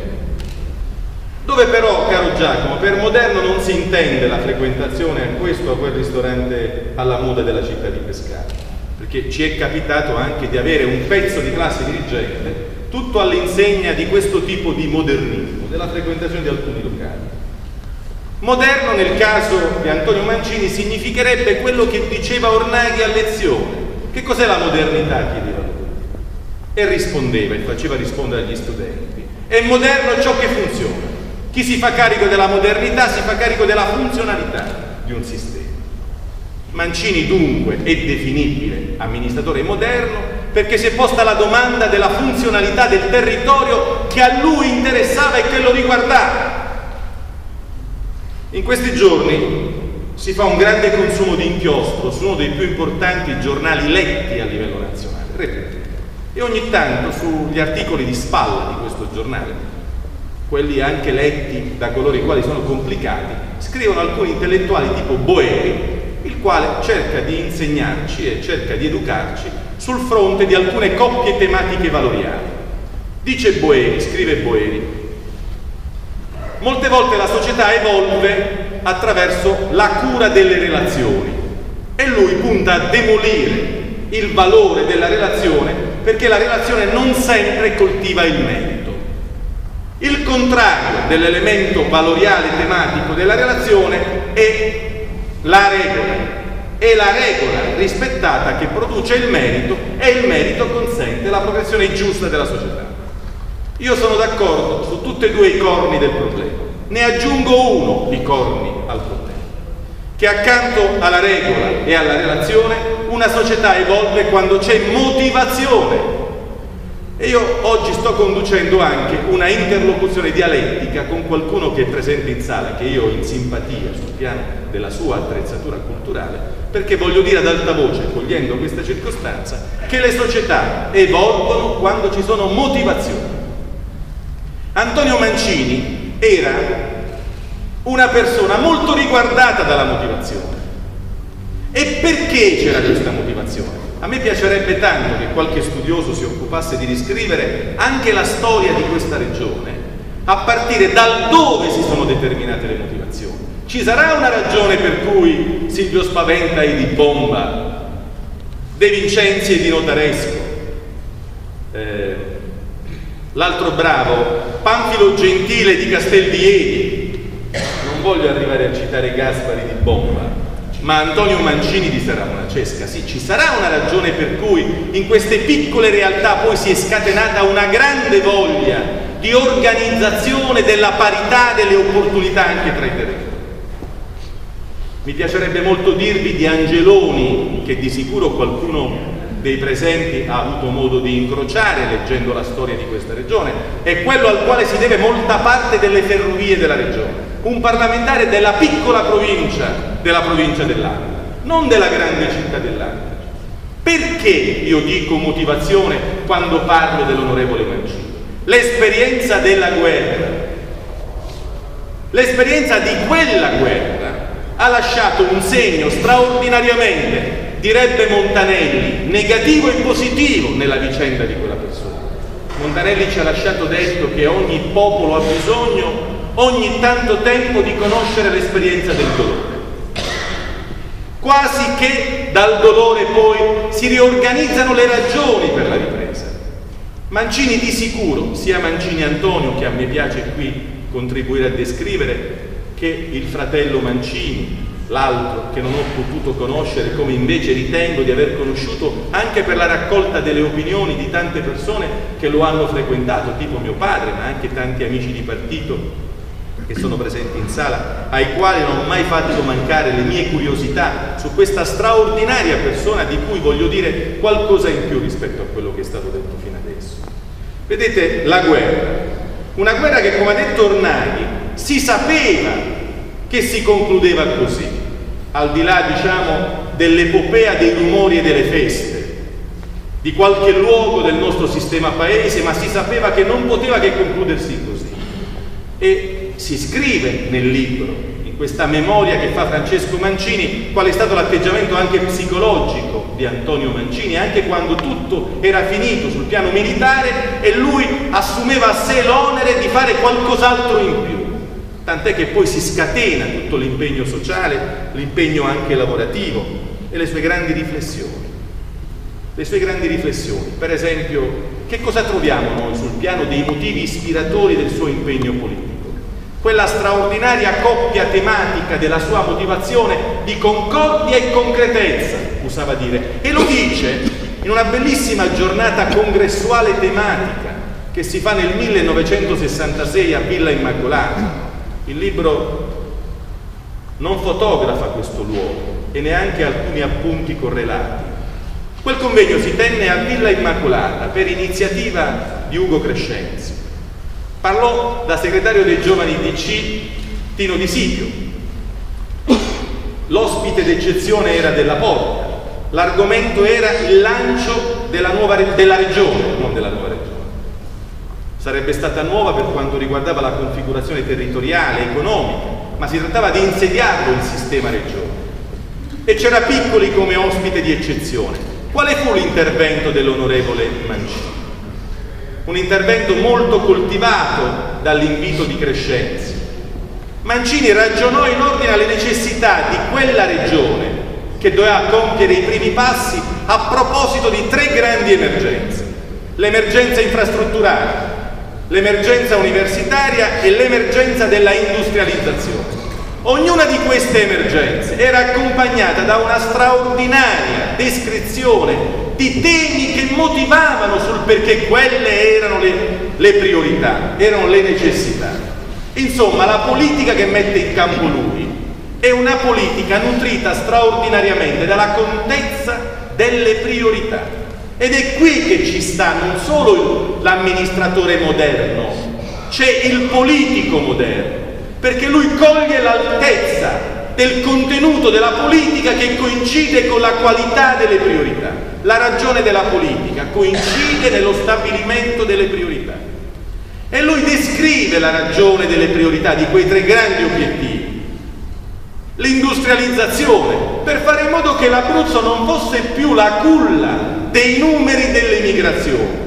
dove però, caro Giacomo, per moderno non si intende la frequentazione a questo o a quel ristorante alla moda della città di Pescara, perché ci è capitato anche di avere un pezzo di classe dirigente tutto all'insegna di questo tipo di modernismo, della frequentazione di alcuni locali. Moderno nel caso di Antonio Mancini significherebbe quello che diceva Ornaghi a lezione. Che cos'è la modernità? chiedeva lui. E rispondeva e faceva rispondere agli studenti. È moderno ciò che funziona. Chi si fa carico della modernità si fa carico della funzionalità di un sistema. Mancini dunque è definibile amministratore moderno perché si è posta la domanda della funzionalità del territorio che a lui interessava e che lo riguardava. In questi giorni si fa un grande consumo di inchiostro su uno dei più importanti giornali letti a livello nazionale, Repubblica. E ogni tanto sugli articoli di spalla di questo giornale, quelli anche letti da coloro i quali sono complicati, scrivono alcuni intellettuali tipo Boeri, il quale cerca di insegnarci e cerca di educarci sul fronte di alcune coppie tematiche valoriali. Dice Boeri, scrive Boeri, molte volte la società evolve attraverso la cura delle relazioni e lui punta a demolire il valore della relazione perché la relazione non sempre coltiva il merito. Il contrario dell'elemento valoriale tematico della relazione è la regola. È la regola rispettata che produce il merito e il merito consente la progressione giusta della società. Io sono d'accordo su tutti e due i corni del problema. Ne aggiungo uno di corni al problema. Che accanto alla regola e alla relazione una società evolve quando c'è motivazione e io oggi sto conducendo anche una interlocuzione dialettica con qualcuno che è presente in sala, che io ho in simpatia sul piano della sua attrezzatura culturale, perché voglio dire ad alta voce, cogliendo questa circostanza, che le società evolvono quando ci sono motivazioni. Antonio Mancini era una persona molto riguardata dalla motivazione. E perché c'era questa motivazione? A me piacerebbe tanto che qualche studioso si occupasse di riscrivere anche la storia di questa regione, a partire dal dove si sono determinate le motivazioni. Ci sarà una ragione per cui Silvio Spaventa è di Bomba, De Vincenzi è di Notaresco, eh, l'altro bravo, Panfilo Gentile di Castelvieri, non voglio arrivare a citare Gaspari di Bomba, ma Antonio Mancini di Serramona Cesca. Sì, ci sarà una ragione per cui in queste piccole realtà poi si è scatenata una grande voglia di organizzazione della parità delle opportunità anche tra i territori. Mi piacerebbe molto dirvi di Angeloni, che di sicuro qualcuno dei presenti ha avuto modo di incrociare leggendo la storia di questa regione, è quello al quale si deve molta parte delle ferrovie della regione un parlamentare della piccola provincia, della provincia dell'Aquila, non della grande città dell'Aquila. Perché io dico motivazione quando parlo dell'onorevole Mancini? L'esperienza della guerra, l'esperienza di quella guerra ha lasciato un segno straordinariamente, direbbe Montanelli, negativo e positivo nella vicenda di quella persona. Montanelli ci ha lasciato detto che ogni popolo ha bisogno ogni tanto tempo di conoscere l'esperienza del dolore. Quasi che dal dolore poi si riorganizzano le ragioni per la ripresa. Mancini di sicuro, sia Mancini Antonio, che a me piace qui contribuire a descrivere, che il fratello Mancini, l'altro che non ho potuto conoscere come invece ritengo di aver conosciuto anche per la raccolta delle opinioni di tante persone che lo hanno frequentato, tipo mio padre, ma anche tanti amici di partito che sono presenti in sala, ai quali non ho mai fatto mancare le mie curiosità su questa straordinaria persona di cui voglio dire qualcosa in più rispetto a quello che è stato detto fino adesso. Vedete, la guerra, una guerra che come ha detto Ornaghi si sapeva che si concludeva così, al di là diciamo dell'epopea dei rumori e delle feste, di qualche luogo del nostro sistema paese, ma si sapeva che non poteva che concludersi così. E si scrive nel libro, in questa memoria che fa Francesco Mancini, qual è stato l'atteggiamento anche psicologico di Antonio Mancini, anche quando tutto era finito sul piano militare e lui assumeva a sé l'onere di fare qualcos'altro in più. Tant'è che poi si scatena tutto l'impegno sociale, l'impegno anche lavorativo e le sue grandi riflessioni. Le sue grandi riflessioni, per esempio, che cosa troviamo noi sul piano dei motivi ispiratori del suo impegno politico? Quella straordinaria coppia tematica della sua motivazione di concordia e concretezza, usava dire, e lo dice in una bellissima giornata congressuale tematica che si fa nel 1966 a Villa Immacolata. Il libro non fotografa questo luogo e neanche alcuni appunti correlati. Quel convegno si tenne a Villa Immacolata per iniziativa di Ugo Crescenzi. Parlò da segretario dei giovani DC Tino Di Sipio. L'ospite d'eccezione era della Porta. L'argomento era il lancio della, nuova, della regione, non della nuova regione sarebbe stata nuova per quanto riguardava la configurazione territoriale, economica, ma si trattava di insediarlo il sistema regione. E c'era Piccoli come ospite di eccezione. Quale fu l'intervento dell'onorevole Mancini? Un intervento molto coltivato dall'invito di Crescenzi. Mancini ragionò in ordine alle necessità di quella regione che doveva compiere i primi passi a proposito di tre grandi emergenze. L'emergenza infrastrutturale, l'emergenza universitaria e l'emergenza della industrializzazione. Ognuna di queste emergenze era accompagnata da una straordinaria descrizione di temi che motivavano sul perché quelle erano le, le priorità, erano le necessità. Insomma, la politica che mette in campo lui è una politica nutrita straordinariamente dalla contezza delle priorità. Ed è qui che ci sta non solo l'amministratore moderno, c'è il politico moderno, perché lui coglie l'altezza del contenuto della politica che coincide con la qualità delle priorità. La ragione della politica coincide nello stabilimento delle priorità. E lui descrive la ragione delle priorità di quei tre grandi obiettivi l'industrializzazione, per fare in modo che l'Abruzzo non fosse più la culla dei numeri dell'emigrazione.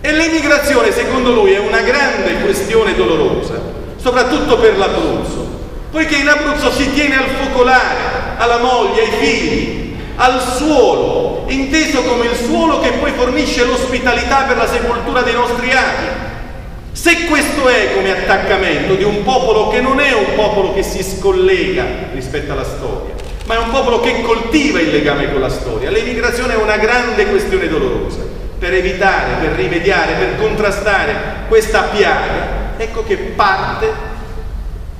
E l'emigrazione, secondo lui, è una grande questione dolorosa, soprattutto per l'Abruzzo, poiché in Abruzzo si tiene al focolare, alla moglie, ai figli, al suolo, inteso come il suolo che poi fornisce l'ospitalità per la sepoltura dei nostri avi, se questo è come attaccamento di un popolo che non è un popolo che si scollega rispetto alla storia, ma è un popolo che coltiva il legame con la storia, l'emigrazione è una grande questione dolorosa. Per evitare, per rimediare, per contrastare questa piaga, ecco che parte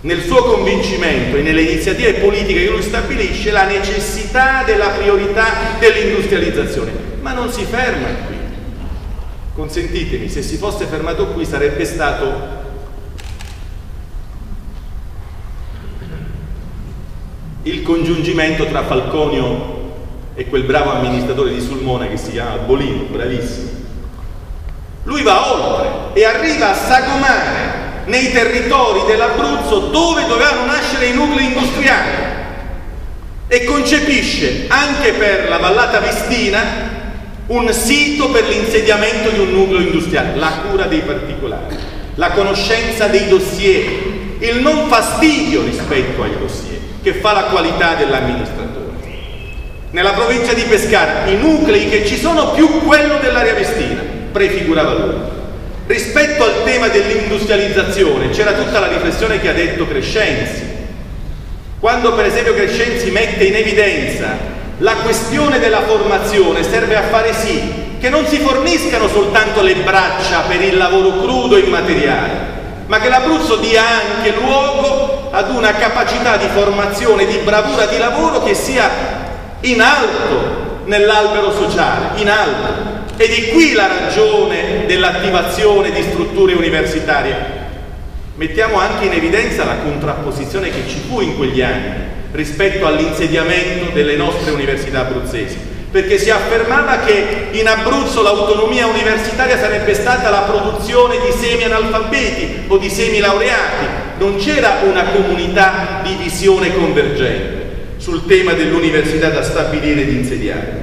nel suo convincimento e nelle iniziative politiche che lui stabilisce la necessità della priorità dell'industrializzazione. Ma non si ferma qui consentitemi, se si fosse fermato qui sarebbe stato il congiungimento tra Falconio e quel bravo amministratore di Sulmona che si chiama Bolino, bravissimo. Lui va oltre e arriva a sagomare nei territori dell'Abruzzo dove dovevano nascere i nuclei industriali e concepisce anche per la vallata Vistina un sito per l'insediamento di un nucleo industriale, la cura dei particolari, la conoscenza dei dossier, il non fastidio rispetto ai dossier, che fa la qualità dell'amministratore. Nella provincia di Pescara i nuclei che ci sono più quello dell'area vestina, prefigurava lui. Rispetto al tema dell'industrializzazione c'era tutta la riflessione che ha detto Crescenzi. Quando per esempio Crescenzi mette in evidenza la questione della formazione serve a fare sì che non si forniscano soltanto le braccia per il lavoro crudo e immateriale, ma che l'Abruzzo dia anche luogo ad una capacità di formazione, di bravura di lavoro che sia in alto nell'albero sociale, in alto. Ed è qui la ragione dell'attivazione di strutture universitarie. Mettiamo anche in evidenza la contrapposizione che ci fu in quegli anni rispetto all'insediamento delle nostre università abruzzesi, perché si affermava che in Abruzzo l'autonomia universitaria sarebbe stata la produzione di semi-analfabeti o di semi-laureati, non c'era una comunità di visione convergente sul tema dell'università da stabilire ed insediare.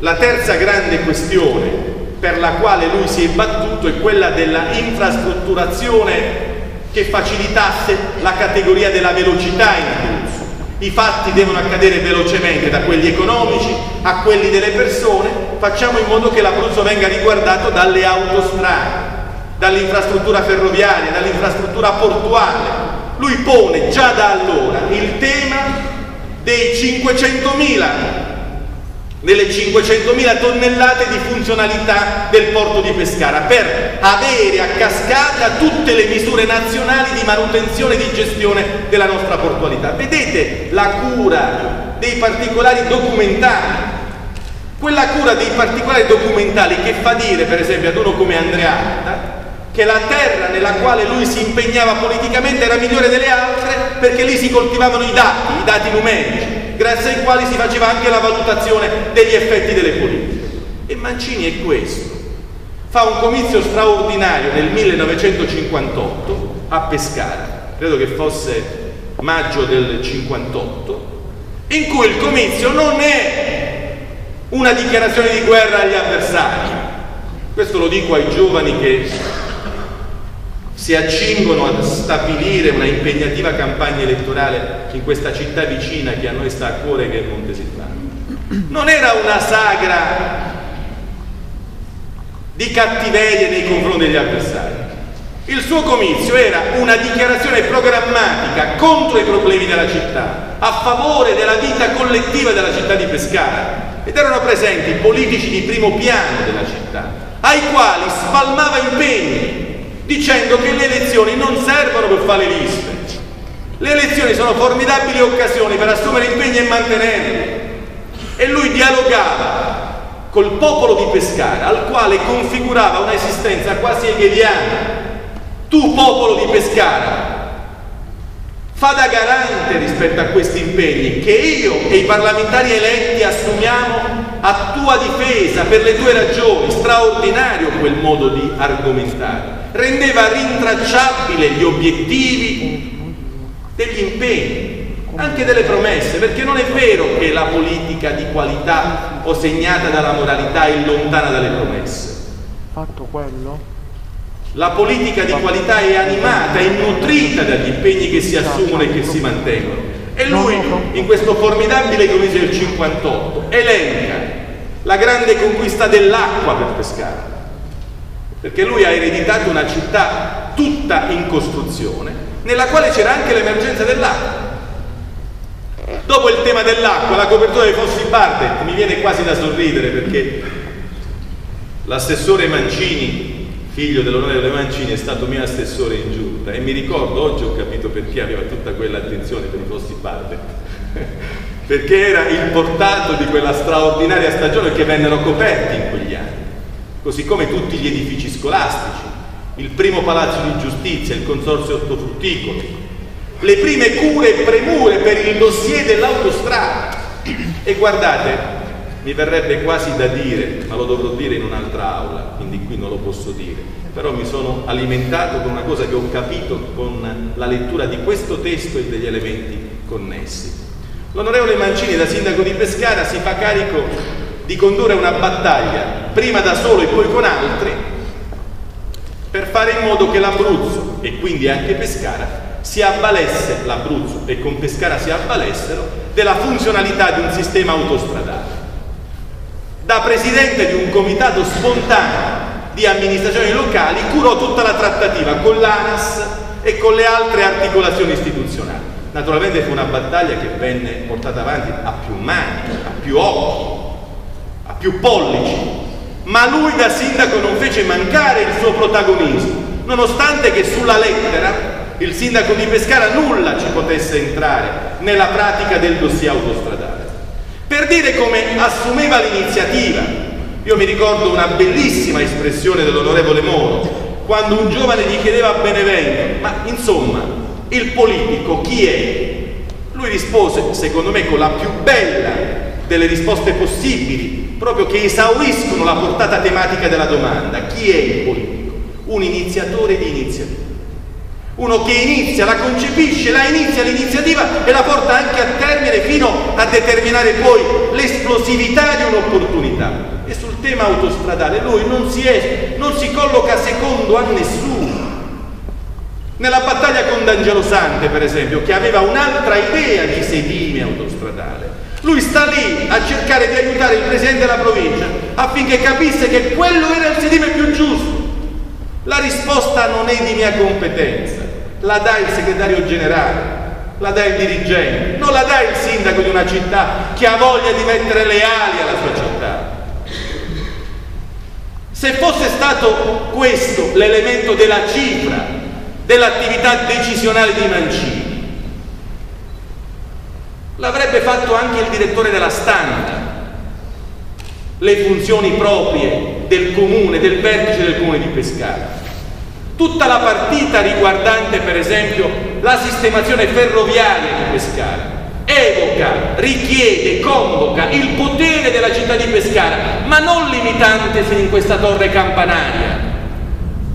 La terza grande questione per la quale lui si è battuto è quella della infrastrutturazione che facilitasse la categoria della velocità in Abruzzo. I fatti devono accadere velocemente, da quelli economici a quelli delle persone, facciamo in modo che l'Abruzzo venga riguardato dalle autostrade, dall'infrastruttura ferroviaria, dall'infrastruttura portuale. Lui pone già da allora il tema dei 500.000 delle 500.000 tonnellate di funzionalità del porto di Pescara per avere a cascata tutte le misure nazionali di manutenzione e di gestione della nostra portualità. Vedete la cura dei particolari documentali, quella cura dei particolari documentali che fa dire per esempio ad uno come Andreatta che la terra nella quale lui si impegnava politicamente era migliore delle altre perché lì si coltivavano i dati, i dati numerici grazie ai quali si faceva anche la valutazione degli effetti delle politiche. E Mancini è questo. Fa un comizio straordinario nel 1958 a Pescara, credo che fosse maggio del 58, in cui il comizio non è una dichiarazione di guerra agli avversari. Questo lo dico ai giovani che si accingono a stabilire una impegnativa campagna elettorale in questa città vicina che a noi sta a cuore che è Montesilvano. Non era una sagra di cattiveria nei confronti degli avversari. Il suo comizio era una dichiarazione programmatica contro i problemi della città, a favore della vita collettiva della città di Pescara. Ed erano presenti politici di primo piano della città, ai quali spalmava impegni dicendo che le elezioni non servono per fare liste. Le elezioni sono formidabili occasioni per assumere impegni e mantenerli. E lui dialogava col popolo di Pescara, al quale configurava un'esistenza quasi hegeliana. Tu, popolo di Pescara, fa da garante rispetto a questi impegni che io e i parlamentari eletti assumiamo a tua difesa per le tue ragioni. Straordinario quel modo di argomentare rendeva rintracciabile gli obiettivi degli impegni, anche delle promesse, perché non è vero che la politica di qualità o segnata dalla moralità è lontana dalle promesse. Fatto quello? La politica di qualità è animata, è nutrita dagli impegni che si assumono e che si mantengono. E lui, in questo formidabile comizio del 58, elenca la grande conquista dell'acqua per pescare perché lui ha ereditato una città tutta in costruzione, nella quale c'era anche l'emergenza dell'acqua. Dopo il tema dell'acqua, la copertura dei fossi Bardet, mi viene quasi da sorridere perché l'assessore Mancini, figlio dell'onorevole Mancini, è stato mio assessore in giunta e mi ricordo, oggi ho capito perché aveva tutta quella attenzione per i fossi Bardet, <laughs> perché era il portato di quella straordinaria stagione che vennero coperti in quegli anni così come tutti gli edifici scolastici, il primo palazzo di giustizia, il consorzio ortofrutticolo, le prime cure e premure per il dossier dell'autostrada. E guardate, mi verrebbe quasi da dire, ma lo dovrò dire in un'altra aula, quindi qui non lo posso dire, però mi sono alimentato con una cosa che ho capito con la lettura di questo testo e degli elementi connessi. L'onorevole Mancini da sindaco di Pescara si fa carico di condurre una battaglia, prima da solo e poi con altri, per fare in modo che l'Abruzzo e quindi anche Pescara si avvalesse, l'Abruzzo e con Pescara si avvalessero, della funzionalità di un sistema autostradale. Da presidente di un comitato spontaneo di amministrazioni locali curò tutta la trattativa con l'ANAS e con le altre articolazioni istituzionali. Naturalmente fu una battaglia che venne portata avanti a più mani, a più occhi, più pollici, ma lui da sindaco non fece mancare il suo protagonismo, nonostante che sulla lettera il sindaco di Pescara nulla ci potesse entrare nella pratica del dossier autostradale. Per dire come assumeva l'iniziativa, io mi ricordo una bellissima espressione dell'onorevole Moro, quando un giovane gli chiedeva a Benevento, ma insomma, il politico chi è? Lui rispose, secondo me, con la più bella delle risposte possibili, proprio che esauriscono la portata tematica della domanda. Chi è il politico? Un iniziatore di iniziativa. Uno che inizia, la concepisce, la inizia l'iniziativa e la porta anche a termine fino a determinare poi l'esplosività di un'opportunità. E sul tema autostradale lui non si, è, non si colloca secondo a nessuno. Nella battaglia con D'Angelo Sante, per esempio, che aveva un'altra idea di sedime autostradale, lui sta lì a cercare di aiutare il presidente della provincia affinché capisse che quello era il sedime più giusto. La risposta non è di mia competenza, la dà il segretario generale, la dà il dirigente, non la dà il sindaco di una città che ha voglia di mettere le ali alla sua città. Se fosse stato questo l'elemento della cifra dell'attività decisionale di Mancini, l'avrebbe fatto anche il direttore della stampa, le funzioni proprie del comune, del vertice del comune di Pescara. Tutta la partita riguardante per esempio la sistemazione ferroviaria di Pescara evoca, richiede, convoca il potere della città di Pescara, ma non limitantesi in questa torre campanaria.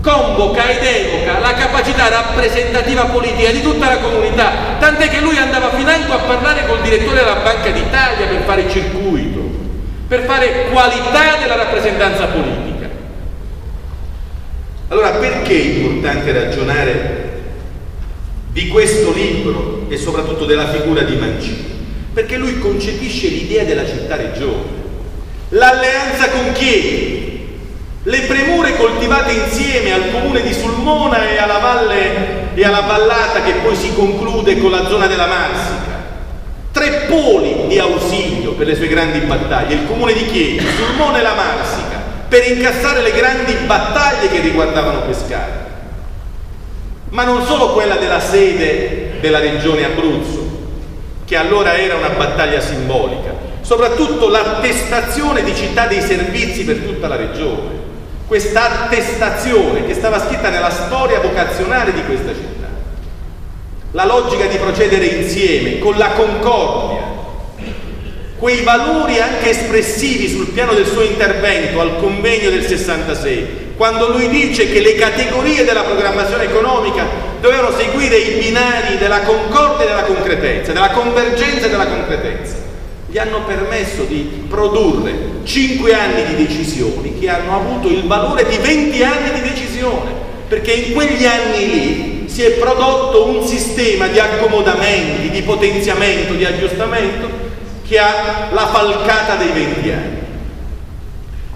Convoca ed evoca la capacità rappresentativa politica di tutta la comunità, tant'è che lui andava financo a parlare col direttore della Banca d'Italia per fare circuito, per fare qualità della rappresentanza politica. Allora perché è importante ragionare di questo libro e soprattutto della figura di Mancini, perché lui concepisce l'idea della città-regione, l'alleanza con Chieti, le premure coltivate insieme al comune di Sulmona e alla valle e alla vallata che poi si conclude con la zona della Marsica. Tre poli di ausilio per le sue grandi battaglie, il comune di Chieti, Sulmona e la Marsica, per incassare le grandi battaglie che riguardavano Pescara. Ma non solo quella della sede della regione Abruzzo, che allora era una battaglia simbolica, soprattutto l'attestazione di città dei servizi per tutta la regione, questa attestazione che stava scritta nella storia vocazionale di questa città, la logica di procedere insieme, con la concordia, quei valori anche espressivi sul piano del suo intervento al convegno del 66, quando lui dice che le categorie della programmazione economica dovevano seguire i binari della concordia e della concretezza, della convergenza e della concretezza, gli hanno permesso di produrre 5 anni di decisioni che hanno avuto il valore di 20 anni di decisione, perché in quegli anni lì si è prodotto un sistema di accomodamenti, di potenziamento, di aggiustamento che ha la falcata dei 20 anni.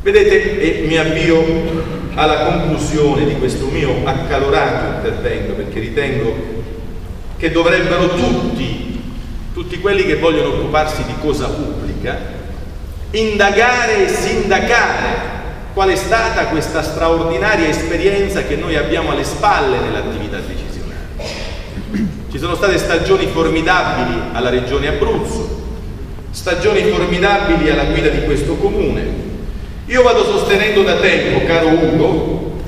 Vedete, e mi avvio alla conclusione di questo mio accalorato intervento, perché ritengo che dovrebbero tutti, tutti quelli che vogliono occuparsi di cosa pubblica, indagare e sindacare qual è stata questa straordinaria esperienza che noi abbiamo alle spalle nell'attività decisionale. Ci sono state stagioni formidabili alla regione Abruzzo, stagioni formidabili alla guida di questo comune, io vado sostenendo da tempo, caro Ugo,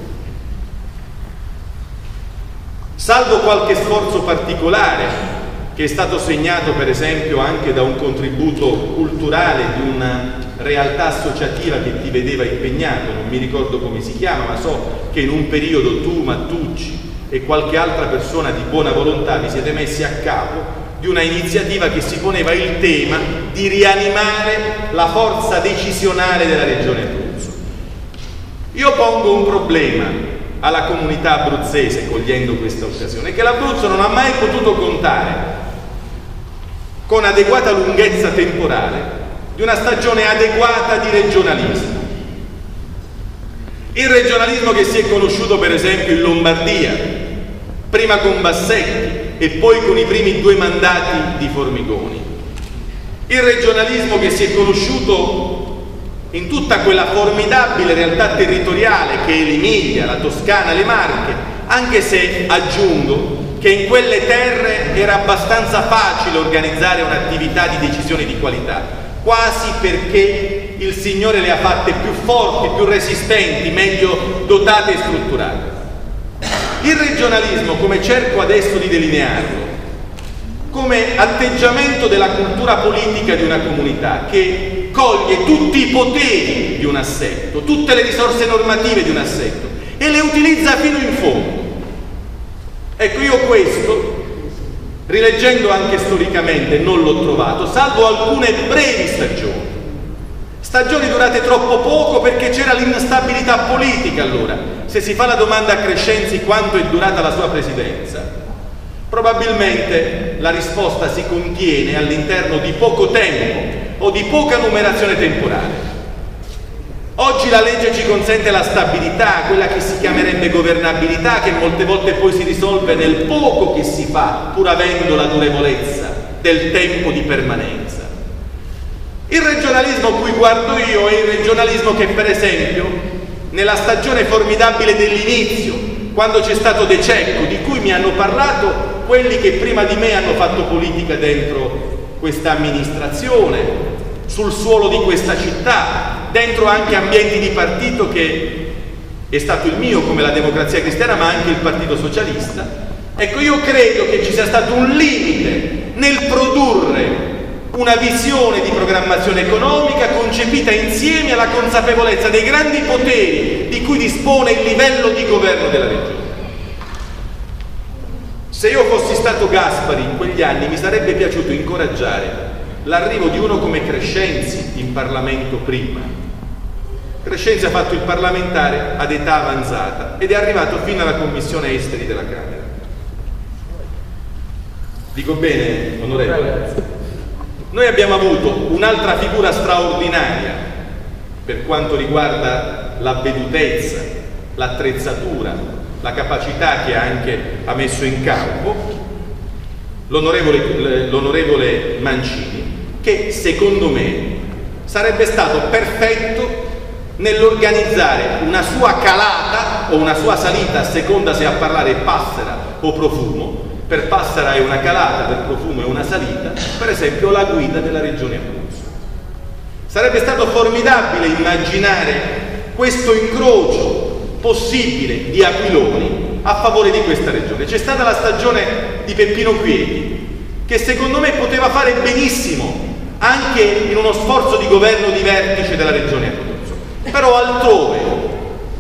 salvo qualche sforzo particolare che è stato segnato per esempio anche da un contributo culturale di una realtà associativa che ti vedeva impegnato, non mi ricordo come si chiama, ma so che in un periodo tu, Mattucci e qualche altra persona di buona volontà vi siete messi a capo di una iniziativa che si poneva il tema di rianimare la forza decisionale della regione Abruzzo. Io pongo un problema alla comunità abruzzese cogliendo questa occasione, che l'Abruzzo non ha mai potuto contare con adeguata lunghezza temporale di una stagione adeguata di regionalismo. Il regionalismo che si è conosciuto per esempio in Lombardia, prima con Bassetti, e poi con i primi due mandati di Formigoni. Il regionalismo che si è conosciuto in tutta quella formidabile realtà territoriale che è l'Emilia, la Toscana, le Marche, anche se aggiungo che in quelle terre era abbastanza facile organizzare un'attività di decisione di qualità, quasi perché il Signore le ha fatte più forti, più resistenti, meglio dotate e strutturate. Il regionalismo, come cerco adesso di delinearlo, come atteggiamento della cultura politica di una comunità che coglie tutti i poteri di un assetto, tutte le risorse normative di un assetto e le utilizza fino in fondo. Ecco, io questo, rileggendo anche storicamente, non l'ho trovato, salvo alcune brevi stagioni Stagioni durate troppo poco perché c'era l'instabilità politica allora. Se si fa la domanda a Crescenzi quanto è durata la sua presidenza, probabilmente la risposta si contiene all'interno di poco tempo o di poca numerazione temporale. Oggi la legge ci consente la stabilità, quella che si chiamerebbe governabilità, che molte volte poi si risolve nel poco che si fa, pur avendo la durevolezza del tempo di permanenza. Il regionalismo a cui guardo io è il regionalismo che per esempio nella stagione formidabile dell'inizio, quando c'è stato De Cecco, di cui mi hanno parlato quelli che prima di me hanno fatto politica dentro questa amministrazione, sul suolo di questa città, dentro anche ambienti di partito che è stato il mio come la democrazia cristiana, ma anche il Partito Socialista. Ecco, io credo che ci sia stato un limite nel produrre una visione di programmazione economica concepita insieme alla consapevolezza dei grandi poteri di cui dispone il livello di governo della regione. Se io fossi stato Gaspari in quegli anni mi sarebbe piaciuto incoraggiare l'arrivo di uno come Crescenzi in Parlamento prima. Crescenzi ha fatto il parlamentare ad età avanzata ed è arrivato fino alla Commissione Esteri della Camera. Dico bene, onorevole? Noi abbiamo avuto un'altra figura straordinaria per quanto riguarda la vedutezza, l'attrezzatura, la capacità che anche ha messo in campo, l'onorevole Mancini, che secondo me sarebbe stato perfetto nell'organizzare una sua calata o una sua salita a seconda se a parlare passera o profumo per Passera è una calata, per Profumo è una salita, per esempio la guida della regione Abruzzo. Sarebbe stato formidabile immaginare questo incrocio possibile di aquiloni a favore di questa regione. C'è stata la stagione di Peppino Quieti, che secondo me poteva fare benissimo anche in uno sforzo di governo di vertice della regione Abruzzo. Però altrove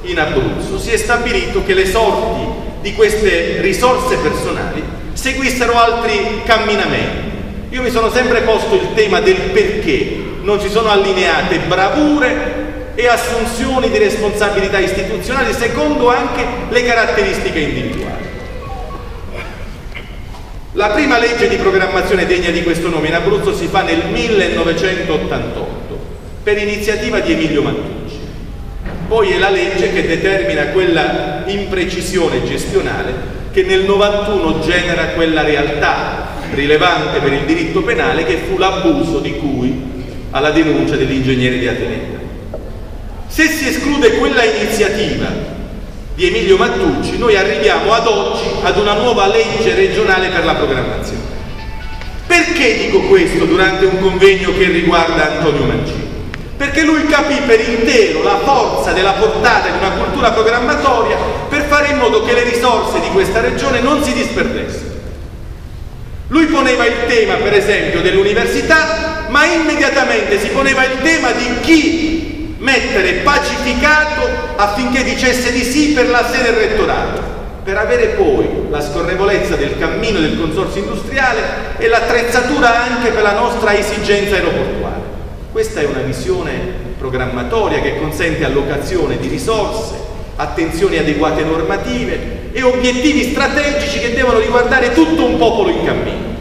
in Abruzzo si è stabilito che le sorti di queste risorse personali seguissero altri camminamenti. Io mi sono sempre posto il tema del perché non si sono allineate bravure e assunzioni di responsabilità istituzionali secondo anche le caratteristiche individuali. La prima legge di programmazione degna di questo nome in Abruzzo si fa nel 1988 per iniziativa di Emilio Mantucci. Poi è la legge che determina quella imprecisione gestionale che nel 91 genera quella realtà rilevante per il diritto penale che fu l'abuso di cui alla denuncia dell'ingegnere di Atenea. Se si esclude quella iniziativa di Emilio Mattucci, noi arriviamo ad oggi ad una nuova legge regionale per la programmazione. Perché dico questo durante un convegno che riguarda Antonio Mancini? Perché lui capì per intero la forza della portata di una cultura programmatoria per fare in modo che le risorse di questa regione non si disperdessero. Lui poneva il tema, per esempio, dell'università, ma immediatamente si poneva il tema di chi mettere pacificato affinché dicesse di sì per la sede rettorale, per avere poi la scorrevolezza del cammino del consorzio industriale e l'attrezzatura anche per la nostra esigenza aeroportuale. Questa è una visione programmatoria che consente allocazione di risorse, attenzioni adeguate normative e obiettivi strategici che devono riguardare tutto un popolo in cammino.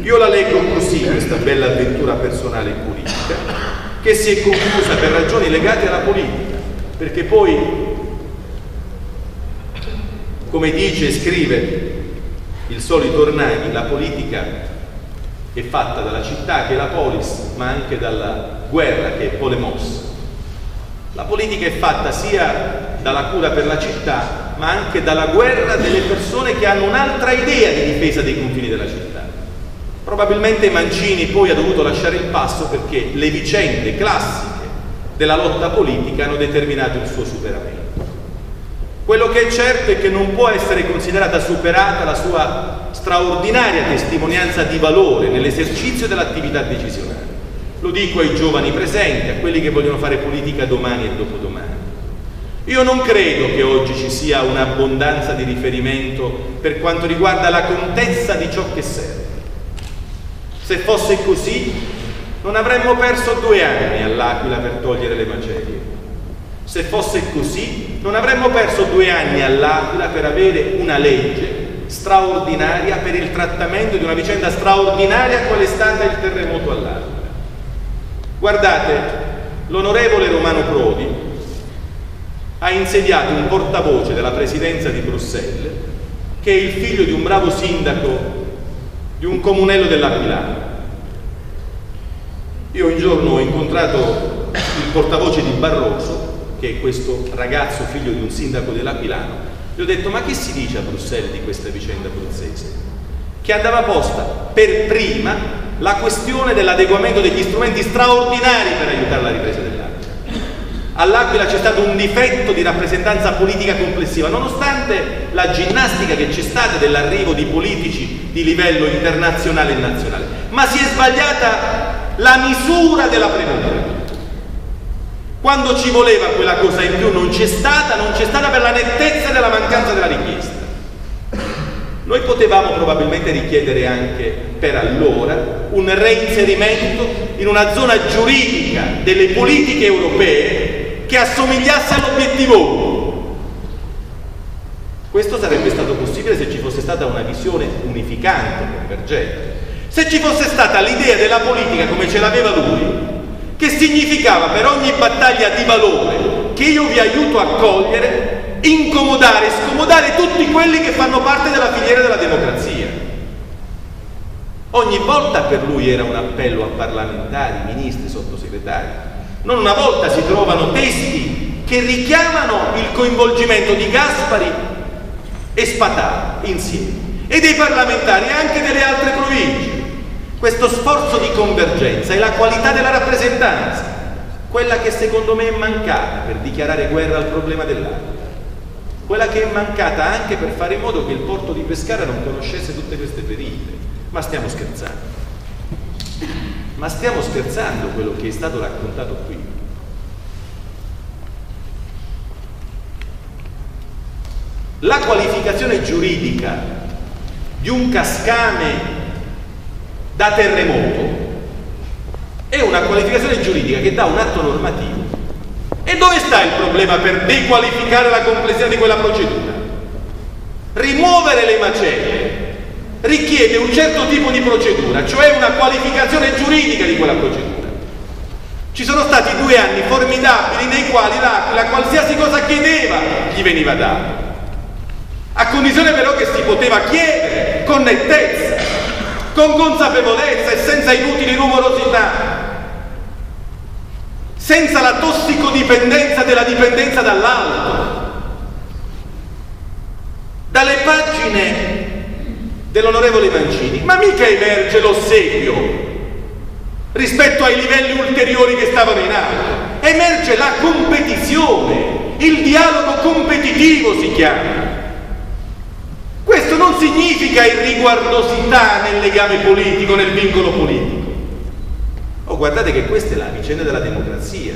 Io la leggo così, questa bella avventura personale e politica, che si è conclusa per ragioni legate alla politica, perché poi, come dice e scrive il solito Ornani, la politica è fatta dalla città che è la polis, ma anche dalla guerra che è polemos. La politica è fatta sia dalla cura per la città, ma anche dalla guerra delle persone che hanno un'altra idea di difesa dei confini della città. Probabilmente Mancini poi ha dovuto lasciare il passo perché le vicende classiche della lotta politica hanno determinato il suo superamento. Quello che è certo è che non può essere considerata superata la sua straordinaria testimonianza di valore nell'esercizio dell'attività decisionale. Lo dico ai giovani presenti, a quelli che vogliono fare politica domani e dopodomani. Io non credo che oggi ci sia un'abbondanza di riferimento per quanto riguarda la contezza di ciò che serve. Se fosse così, non avremmo perso due anni all'Aquila per togliere le macerie. Se fosse così, non avremmo perso due anni all'Aquila per avere una legge straordinaria per il trattamento di una vicenda straordinaria qual è stata il terremoto all'Aquila. Guardate, l'onorevole Romano Prodi ha insediato un portavoce della presidenza di Bruxelles che è il figlio di un bravo sindaco di un comunello dell'Aquilano. Io un giorno ho incontrato il portavoce di Barroso, che è questo ragazzo figlio di un sindaco dell'Aquilano, gli ho detto, ma che si dice a Bruxelles di questa vicenda abruzzese? Che andava posta per prima la questione dell'adeguamento degli strumenti straordinari per aiutare la ripresa dell'Aquila. All'Aquila c'è stato un difetto di rappresentanza politica complessiva, nonostante la ginnastica che c'è stata dell'arrivo di politici di livello internazionale e nazionale. Ma si è sbagliata la misura della premura. Quando ci voleva quella cosa in più non c'è stata, non c'è stata per la nettezza della mancanza della richiesta. Noi potevamo probabilmente richiedere anche per allora un reinserimento in una zona giuridica delle politiche europee che assomigliasse all'obiettivo 1. Questo sarebbe stato possibile se ci fosse stata una visione unificante, convergente. Se ci fosse stata l'idea della politica come ce l'aveva lui, che significava per ogni battaglia di valore che io vi aiuto a cogliere, incomodare scomodare tutti quelli che fanno parte della filiera della democrazia. Ogni volta per lui era un appello a parlamentari, ministri, sottosegretari. Non una volta si trovano testi che richiamano il coinvolgimento di Gaspari e Spatà insieme e dei parlamentari anche delle altre province questo sforzo di convergenza è la qualità della rappresentanza, quella che secondo me è mancata per dichiarare guerra al problema dell'acqua, quella che è mancata anche per fare in modo che il porto di Pescara non conoscesse tutte queste ferite. Ma stiamo scherzando. Ma stiamo scherzando quello che è stato raccontato qui. La qualificazione giuridica di un cascame da terremoto è una qualificazione giuridica che dà un atto normativo. E dove sta il problema per dequalificare la complessità di quella procedura? Rimuovere le macerie richiede un certo tipo di procedura, cioè una qualificazione giuridica di quella procedura. Ci sono stati due anni formidabili nei quali l'Aquila qualsiasi cosa chiedeva gli veniva dato, a condizione però che si poteva chiedere con nettezza con consapevolezza e senza inutili rumorosità, senza la tossicodipendenza della dipendenza dall'alto. Dalle pagine dell'onorevole Mancini, ma mica emerge l'ossequio rispetto ai livelli ulteriori che stavano in alto, emerge la competizione, il dialogo competitivo si chiama. Questo non significa irriguardosità nel legame politico, nel vincolo politico. Oh, guardate che questa è la vicenda della democrazia,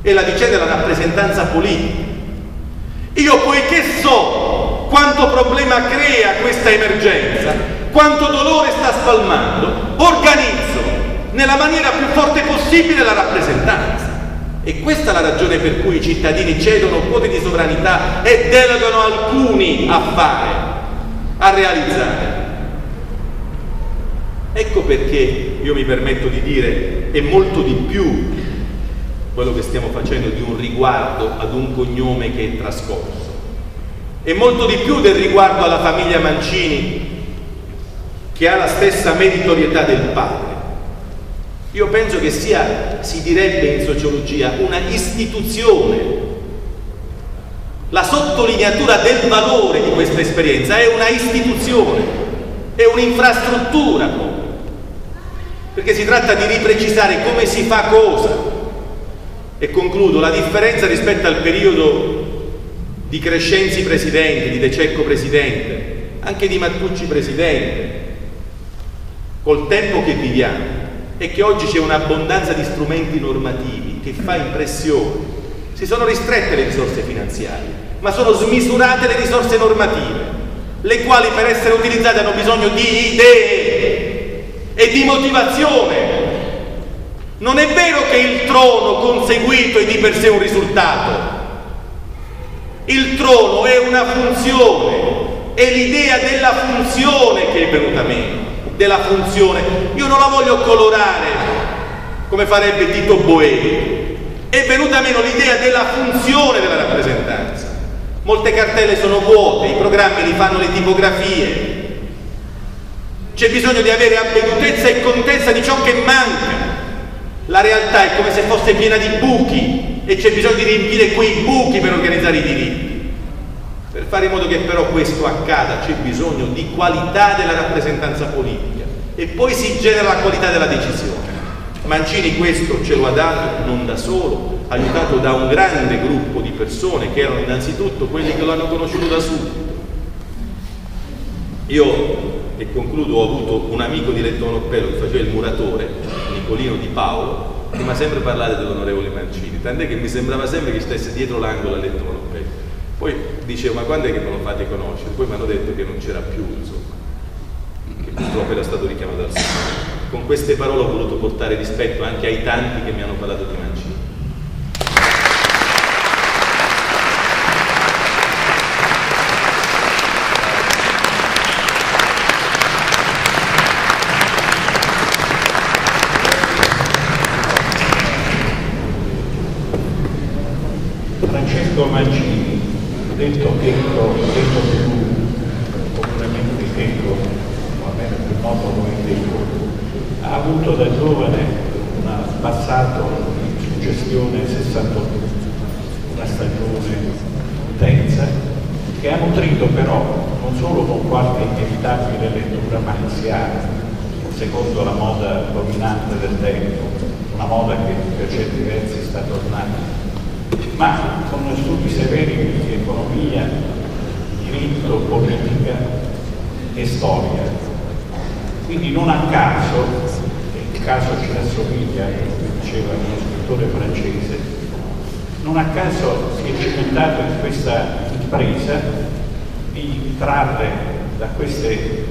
è la vicenda della rappresentanza politica. Io poiché so quanto problema crea questa emergenza, quanto dolore sta spalmando, organizzo nella maniera più forte possibile la rappresentanza. E questa è la ragione per cui i cittadini cedono quote di sovranità e delegano alcuni a fare, a realizzare. Ecco perché io mi permetto di dire è molto di più quello che stiamo facendo di un riguardo ad un cognome che è trascorso. È molto di più del riguardo alla famiglia Mancini che ha la stessa meritorietà del padre io penso che sia, si direbbe in sociologia, una istituzione. La sottolineatura del valore di questa esperienza è una istituzione, è un'infrastruttura perché si tratta di riprecisare come si fa cosa. E concludo, la differenza rispetto al periodo di Crescenzi presidente, di De Cecco presidente, anche di Mattucci presidente, col tempo che viviamo, è che oggi c'è un'abbondanza di strumenti normativi che fa impressione. Si sono ristrette le risorse finanziarie, ma sono smisurate le risorse normative, le quali per essere utilizzate hanno bisogno di idee e di motivazione Non è vero che il trono conseguito è di per sé un risultato. Il trono è una funzione, è l'idea della funzione che è venuta meno, della funzione. Io non la voglio colorare come farebbe Tito Boemi. È venuta meno l'idea della funzione della rappresentanza. Molte cartelle sono vuote, i programmi li fanno le tipografie. C'è bisogno di avere avvedutezza e contezza di ciò che manca. La realtà è come se fosse piena di buchi e c'è bisogno di riempire quei buchi per organizzare i diritti. Per fare in modo che però questo accada c'è bisogno di qualità della rappresentanza politica e poi si genera la qualità della decisione. Mancini questo ce lo ha dato non da solo, aiutato da un grande gruppo di persone che erano innanzitutto quelli che lo hanno conosciuto da subito. Io, e concludo, ho avuto un amico di Letto Monoppello che faceva il muratore, Nicolino Di Paolo, che mi ha sempre parlato dell'onorevole Mancini, tant'è che mi sembrava sempre che stesse dietro l'angolo a letto Monoppello. Poi dicevo, ma quando è che me lo fate conoscere? Poi mi hanno detto che non c'era più, insomma, che purtroppo era stato richiamato al Signore. Con queste parole ho voluto portare rispetto anche ai tanti che mi hanno parlato di Mancini. Francesco Mancini, detto Checco, detto più comunemente Checco, o almeno più noto come Checco, ha avuto da giovane un passato di suggestione 68, una stagione intensa, che ha nutrito però non solo con qualche inevitabile lettura marziana, secondo la moda dominante del tempo, una moda che per certi versi sta tornando ma con studi severi di economia, diritto, politica e storia. Quindi non a caso, e il caso ci assomiglia, come diceva uno scrittore francese, non a caso si è cimentato in questa impresa di trarre da queste